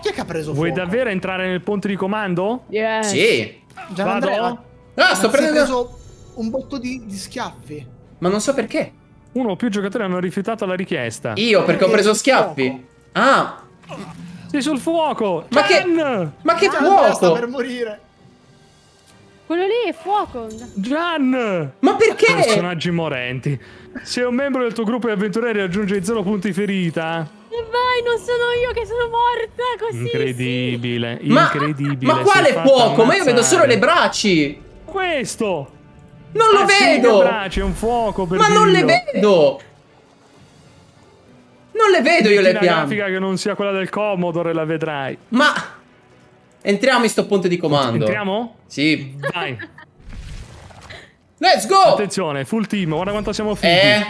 Chi è che ha preso Vuoi fuoco? davvero entrare nel ponte di comando? Yes. Sì. Gian Vado? Andrea, Ah, sto è prendendo... preso un botto di, di schiaffi. Ma non so perché. Uno o più giocatori hanno rifiutato la richiesta. Io, perché ho preso schiaffi. fuoco. Ah, Sei sul fuoco! Ma che- Ken! ma che Gian Andrea sta per fuoco! morire. Quello lì è fuoco. Gian! Ma perché? Personaggi morenti. Se un membro del tuo gruppo di avventurieri raggiunge i 0 punti ferita, E vai, non sono io che sono morta così. incredibile, Ma, incredibile. ma sei quale fuoco? Ma io vedo ammazzare. solo le braci. Questo! Non lo Ah, sì, vedo. che braccia, è un fuoco per Ma non le Dio. vedo. Non le vedo io Metti le una fiamme. grafica che non sia quella del Commodore e la vedrai. Ma entriamo in sto ponte di comando. Entriamo? Sì. Vai. Let's go. Attenzione, full team, guarda quanto siamo fighi. Eh,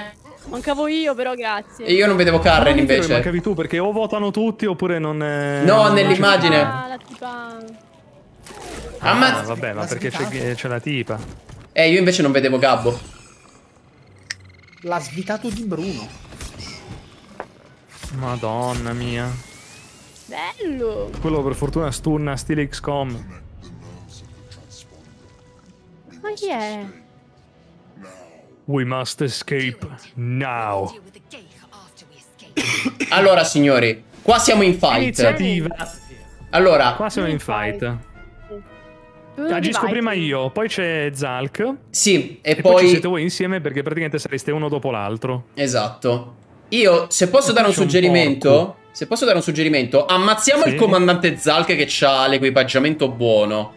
Mancavo io, però grazie. e io non vedevo Carren Non è invece. mancavi tu perché o votano tutti oppure non. eh, No, nell'immagine. Ah, la tipa. Ah, Ammazza. vabbè, ma perché c'è, c'è la tipa. Eh, io invece non vedevo Gabbo. L'ha svitato di Bruno. Madonna mia. Bello. Quello per fortuna stunna stile XCOM. Ma chi è? We must escape now. Allora, signori, qua siamo in fight. Iniziativa. Allora, Qua siamo in fight. Dove Agisco prima io, poi c'è Zalk. sì, e, E poi, ci poi siete voi insieme perché praticamente sareste uno dopo l'altro. Esatto. Io, se posso dare un un suggerimento, porco. se posso dare un suggerimento, ammazziamo Sì. il comandante Zalk che ha l'equipaggiamento buono.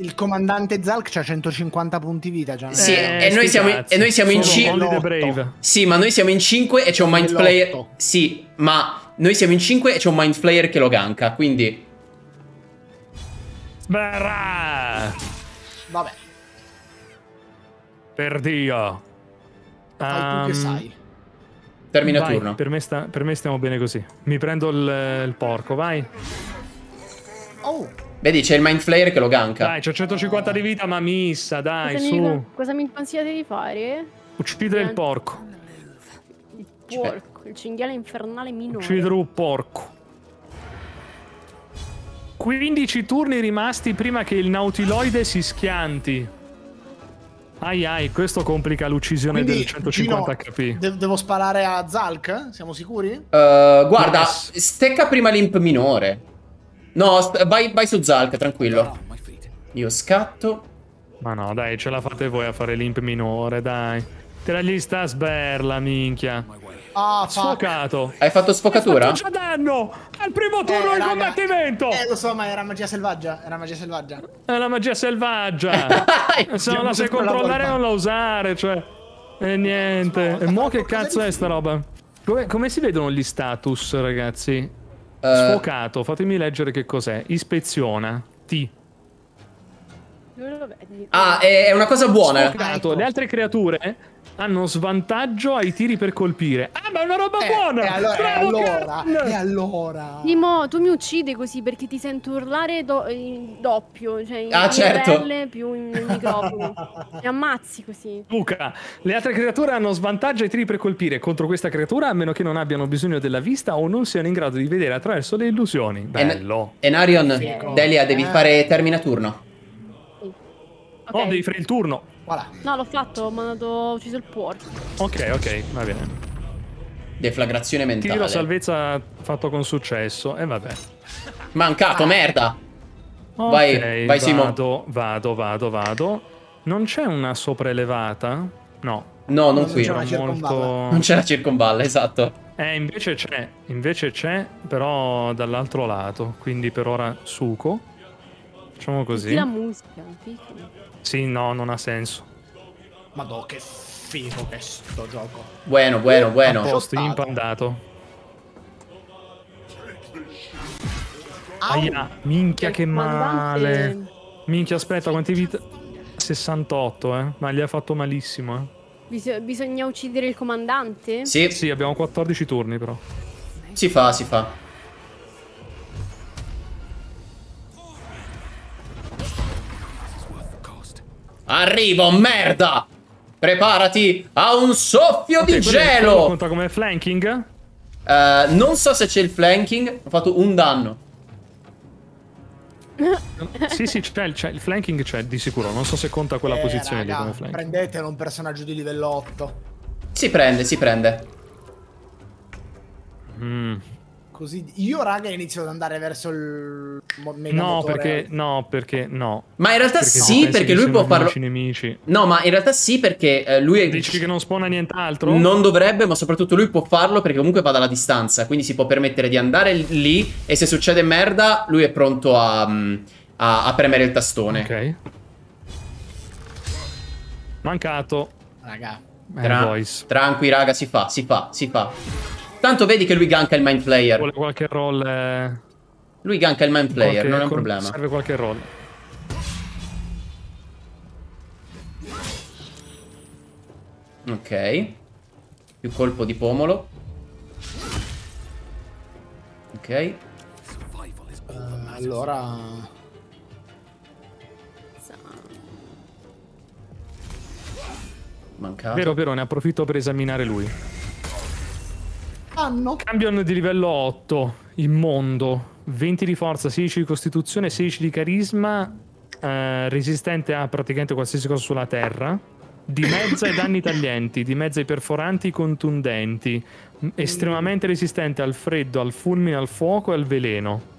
Il comandante Zalk c'ha 150 punti vita già. Sì, Eh, e, noi siamo, e noi siamo in Sono 5. Lotto. brave. Sì, ma noi siamo in 5 e c'è un mind player. Sì, ma noi siamo in 5 e c'è un mind player che lo ganka. Quindi, Sbarra! Vabbè, Per Dio. fai tu che Ehm, sai. termina vai, turno. Per me, sta- per me stiamo bene così. Mi prendo il, il porco, vai. Oh, Vedi, c'è il mind player che lo ganka. Dai, c'ho 150 di vita, ma missa, dai, Cosa su. mi, cosa mi consigliate di fare? Uccidere il porco. Il porco, il cinghiale infernale minore. Uccidere un porco. 15 turni rimasti prima che il nautiloide si schianti. Ai ai, questo complica l'uccisione quindi del 150 Gino, HP. de- devo sparare a Zalk? Siamo sicuri? Uh, guarda, Yes. stecca prima l'imp minore. No, st- vai, vai su Zalk, tranquillo. Io scatto. Ma no, dai, ce la fate voi a fare l'imp minore, dai. Te la gli sta sberla, minchia. Ah. Sfocato. Hai fatto sfocatura? Hai fatto già danno! Al primo turno Eh, del combattimento! Eh, lo so, ma era magia selvaggia. Era magia selvaggia. È la magia selvaggia! Se non la sai la controllare colpa. non la usare, cioè... E niente. E mo che cazzo è sta roba? Come, come si vedono gli status, ragazzi? Eh, Sfocato, fatemi leggere che cos'è. Ispeziona. T. Ah, è una cosa buona. Sfocato. Le altre creature hanno svantaggio ai tiri per colpire. Ah, ma è una roba Eh, buona! e allora, e allora, e allora. Timo, tu mi uccidi così perché ti sento urlare do- in doppio, cioè in Ah, certo. pelle più in microfono. Mi ammazzi così. Luca, le altre creature hanno svantaggio ai tiri per colpire contro questa creatura a meno che non abbiano bisogno della vista o non siano in grado di vedere attraverso le illusioni. Bello. Enarion, Figo. Delia, devi Eh. fare termina turno. Ok. Oh, devi fare il turno. Voilà. No, l'ho fatto, ho mandato, ho ucciso il porco. Ok, ok, va bene. Deflagrazione mentale. Tiro salvezza fatto con successo. E vabbè. Mancato, merda. Ok, Vai, vai, Simo. Vado, vado, vado, vado. Non c'è una sopraelevata? No. No, non Non qui. Non c'è la circonvalla, esatto. Eh, invece c'è. Invece c'è, però dall'altro lato. Quindi per ora suco. Facciamo così. la musica, fico. Sì, no, non ha senso. Madò, che figo che è sto gioco. Bueno, bueno, bueno. posto, impandato. Aia, minchia che male. Minchia, aspetta, quanti vita... 68, eh. Ma gli ha fatto malissimo, eh. Bis- bisogna uccidere il comandante? Sì, Sì, abbiamo 14 turni, però. si fa, si fa. Arrivo, merda! Preparati a un soffio Ok, di gelo! Conta come flanking? Eh, non so se c'è il flanking, ho fatto un danno. sì, sì, c'è, il flanking c'è di sicuro. Non so se conta quella Eh, posizione lì raga, come flanking. Prendetelo un personaggio di livello 8. Si prende, si prende. Mm. Così io raga inizio ad andare verso il No, perché no, perché no. Ma in realtà Perché sì, perché lui può farlo. nemici. No, ma in realtà sì, perché eh, lui è... Dici che non spawna nient'altro? Non dovrebbe, ma soprattutto lui può farlo perché comunque va dalla distanza. Quindi si può permettere di andare lì e se succede merda, lui è pronto a, mm, a- a premere il tastone. Ok. Mancato. Raga. Tra- tranqui, raga, si fa, si fa, si fa. Tanto vedi che lui ganka il mind player. Vuole qualche roll. eh, Lui ganka il mind player, qualche- non è un problema. Serve qualche roll. Ok. Più colpo di pomolo. Ok. Matters. allora Mancato. Vero, vero, ne approfitto per esaminare lui. Hanno Campion di livello 8, immondo, 20 di forza, 16 di costituzione, 16 di carisma, eh, resistente a praticamente qualsiasi cosa sulla terra, dimezza ai danni taglienti, dimezza ai perforanti contundenti, estremamente resistente al freddo, al fulmine, al fuoco e al veleno.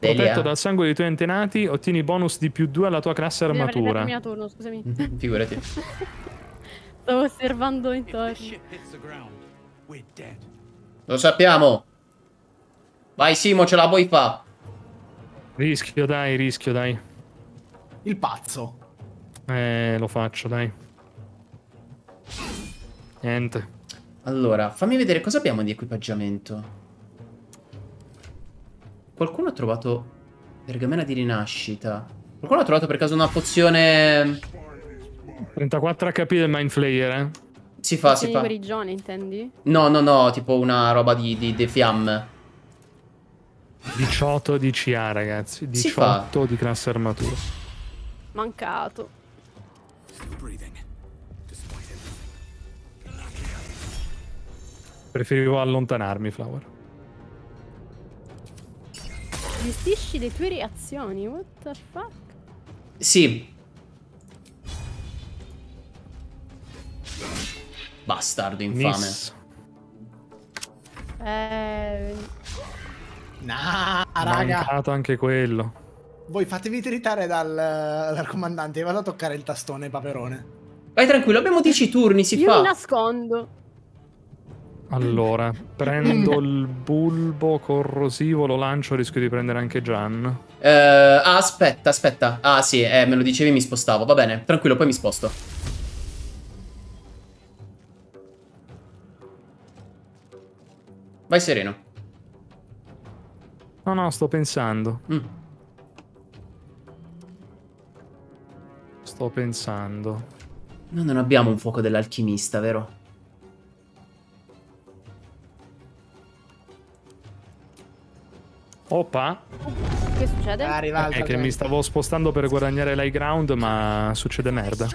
Delia. Protetto dal sangue dei tuoi antenati, ottieni bonus di più 2 alla tua classe armatura. terminato turno, scusami. Figurati. Stavo osservando intorno. Lo sappiamo. Vai Simo, ce la puoi fa. Rischio, dai, rischio, dai. il pazzo. Eh, lo faccio, dai. Niente. Allora, fammi vedere cosa abbiamo di equipaggiamento. Qualcuno ha trovato pergamena di rinascita. Qualcuno ha trovato per caso una pozione... 34 HP del Mind Flayer, eh. Si fa, si fa. di guarigione, intendi? No, no, no, tipo una roba di, di, di fiamme. 18 di CA, ragazzi. Si fa. 18 di classe armatura. Mancato. Preferivo allontanarmi, Flower. Gestisci le tue reazioni. What the fuck? Sì. Bastardo infame. Miss. Eh, Nah, raga. Mancato anche quello. Voi fatevi tritare dal, dal comandante. Vado a toccare il tastone, paperone. Vai tranquillo, abbiamo 10 turni, si io fa. mi nascondo. Allora, prendo il bulbo corrosivo, lo lancio, rischio di prendere anche Gian. Ah, aspetta, aspetta. Ah, sì, eh, me lo dicevi, mi spostavo. Va bene, tranquillo, poi mi sposto. Vai sereno. No, no, sto pensando. Mm. Sto pensando. Noi non abbiamo un fuoco dell'alchimista, vero? Oppa! Che succede? Arriva È che mi stavo spostando per guadagnare l'high ground, ma succede merda.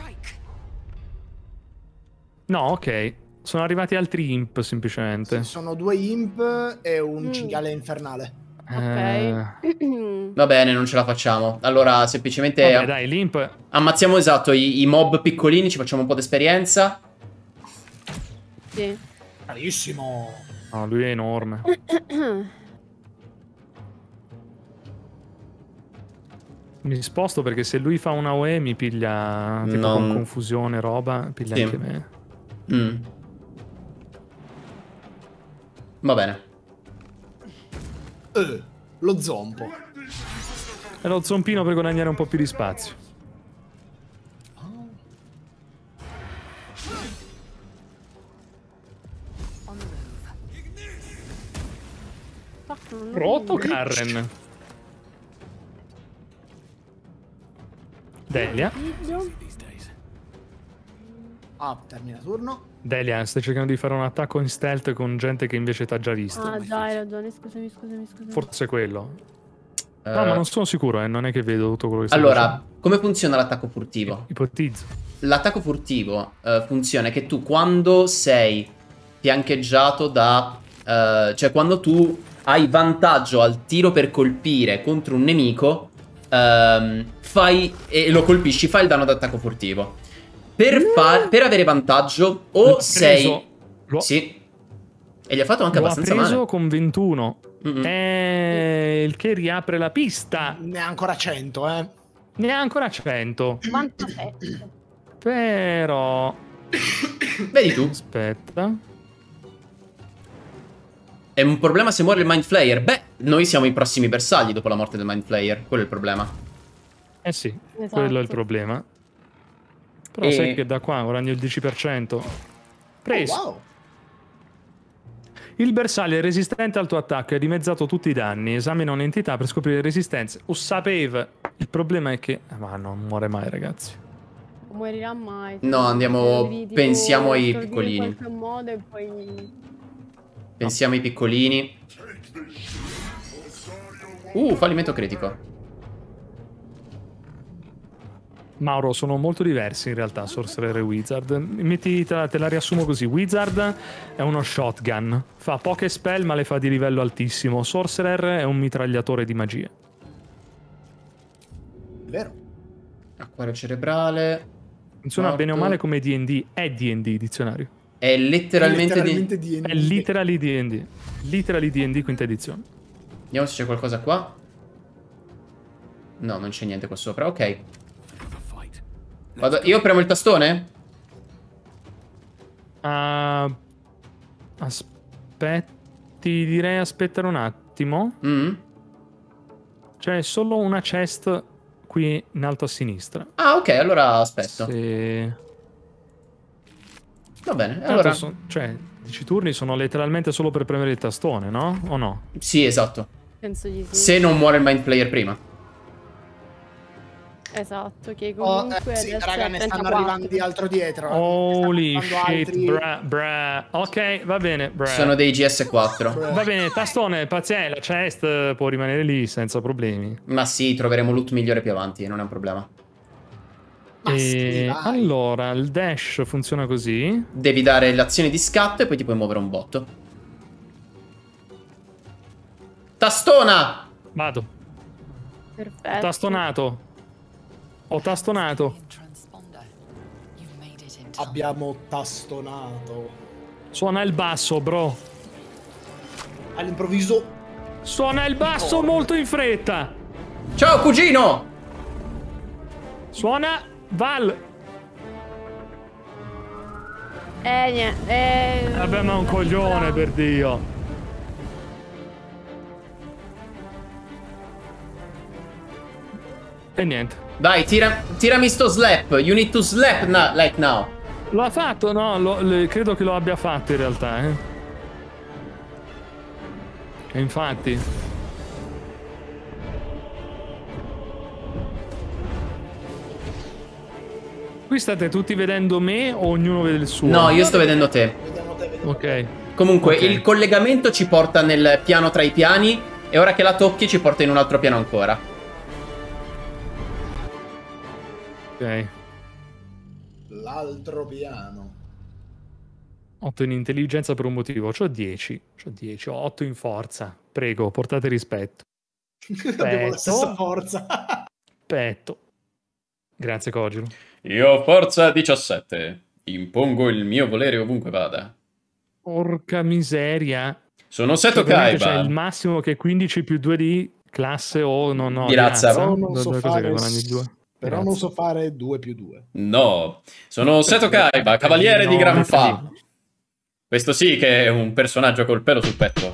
No, ok. Sono arrivati altri imp, semplicemente. Sono due imp e un Mm. cinghiale infernale. Eh, Ok. Va bene, non ce la facciamo. Allora, semplicemente Vabbè, dai, l'imp... ammazziamo esatto i, i mob piccolini, ci facciamo un po' d'esperienza. sì. Carissimo. No, lui è enorme. Mi sposto perché se lui fa una OE mi piglia tipo Non- con confusione, roba, piglia Sì. anche me. Mm. Va bene. Eh, lo zompo. E lo zompino per guadagnare un po' più di spazio. Vedo. Karen. Delia. Ah, termina turno. Delia, stai cercando di fare un attacco in stealth con gente che invece t'ha già visto. Ah, già, hai ragione. Scusami, scusami, scusami. Forse è quello. Eh, No, ma non sono sicuro, eh. non è che vedo tutto quello che stai allora, come funziona l'attacco furtivo? Ipotizzo. L'attacco furtivo eh, funziona che tu quando sei fiancheggiato da... eh, cioè quando tu hai vantaggio al tiro per colpire contro un nemico, ehm, fai e lo colpisci, fai il danno d'attacco furtivo. Per, far- per avere vantaggio o sei... Sì. E gli ha fatto anche Lo ha abbastanza preso male. con 21. Mm-mm. Eh, il che riapre la pista. Ne ha ancora 100, eh. Ne ha ancora 100. 97. Però... Vedi tu, Aspetta. è un problema se muore il Mind Flayer. Beh, noi siamo i prossimi bersagli dopo la morte del Mind Flayer. Quello è il problema. Eh sì, Esatto. quello è il problema. Però E- sai che da qua guadagno il 10%. Preso. Oh, wow. Il bersaglio è resistente al tuo attacco e ha dimezzato tutti i danni. Esamina un'entità per scoprire resistenze. O sapeva. Il problema è che... ah, Ma non muore mai, ragazzi. Non morirà mai. No, andiamo- Devi, tipo, pensiamo ai piccolini. In qualche modo e poi... Pensiamo ai piccolini. Uh, fallimento critico. Mauro, sono molto diversi in realtà, Sorcerer e Wizard. Metti, te, la, te la riassumo così. Wizard è uno shotgun. Fa poche spell ma le fa di livello altissimo. Sorcerer è un mitragliatore di magie. È vero. Acquario cerebrale. Funziona Morto. bene o male come D&D. È D&D, dizionario. È letteralmente. Letteralmente di... È literally D&D. Literally D&D quinta edizione. Vediamo se c'è qualcosa qua. No, non c'è niente qua sopra. Ok. Vado- Io premo il tastone? Ah, aspetti, direi aspettare un attimo. Mm. C'è solo una chest qui in alto a sinistra. Ah, ok, allora aspetto. Se... Va bene, allora... so- cioè, 10 turni sono letteralmente solo per premere il tastone, no? O no? Sì, esatto. Penso di sì. Se non muore il mind player prima. Esatto, che Oh, comunque eh, sì, raga, ne stanno 34. arrivando di altro dietro. eh. Holy stanno shit, altri- bra, bra. Ok, va bene, bra. Sono dei GS4. Va bene, tastone, pazienza, la chest può rimanere lì senza problemi. Ma sì, troveremo loot migliore più avanti, non è un problema. E vai. allora, il dash funziona così. Devi dare l'azione di scatto e poi ti puoi muovere un botto. Tastona! Vado, Perfetto. tastonato. Ho tastonato. Abbiamo tastonato. Suona il basso, bro. All'improvviso Suona il basso molto in fretta. Ciao cugino! Suona Val. Eh, niente. Eh... Vabbè, ma è un coglione, per Dio. E niente. Dai, tira, tirami sto slap. You need to slap na- like now. Lo ha fatto? No, lo- le- credo che lo abbia fatto in realtà, eh. E infatti. Qui state tutti vedendo me o ognuno vede il suo? No, io sto vedendo te. vediamo te, vediamo Ok. Comunque, Ok. il collegamento ci porta nel piano tra i piani. E ora che la tocchi, ci porta in un altro piano ancora. Ok. l'altro piano. 8 in intelligenza per un motivo. C'ho 10. C'ho 10. Ho 8 in forza. Prego, portate rispetto. Abbiamo la stessa forza. Petto. Grazie, Kojiro. Io ho forza 17. Impongo il mio volere ovunque vada. Porca miseria. Sono Seto Ovviamente c'è Kaiba. il massimo che è 15 più 2 di classe o no, no, Di razza. Però non Due- so fare. Però Grazie. non so fare 2 più 2. No, sono Seto Kaiba, cavaliere di No, Gran ma Fa. sì. Questo sì che è un personaggio col pelo sul petto.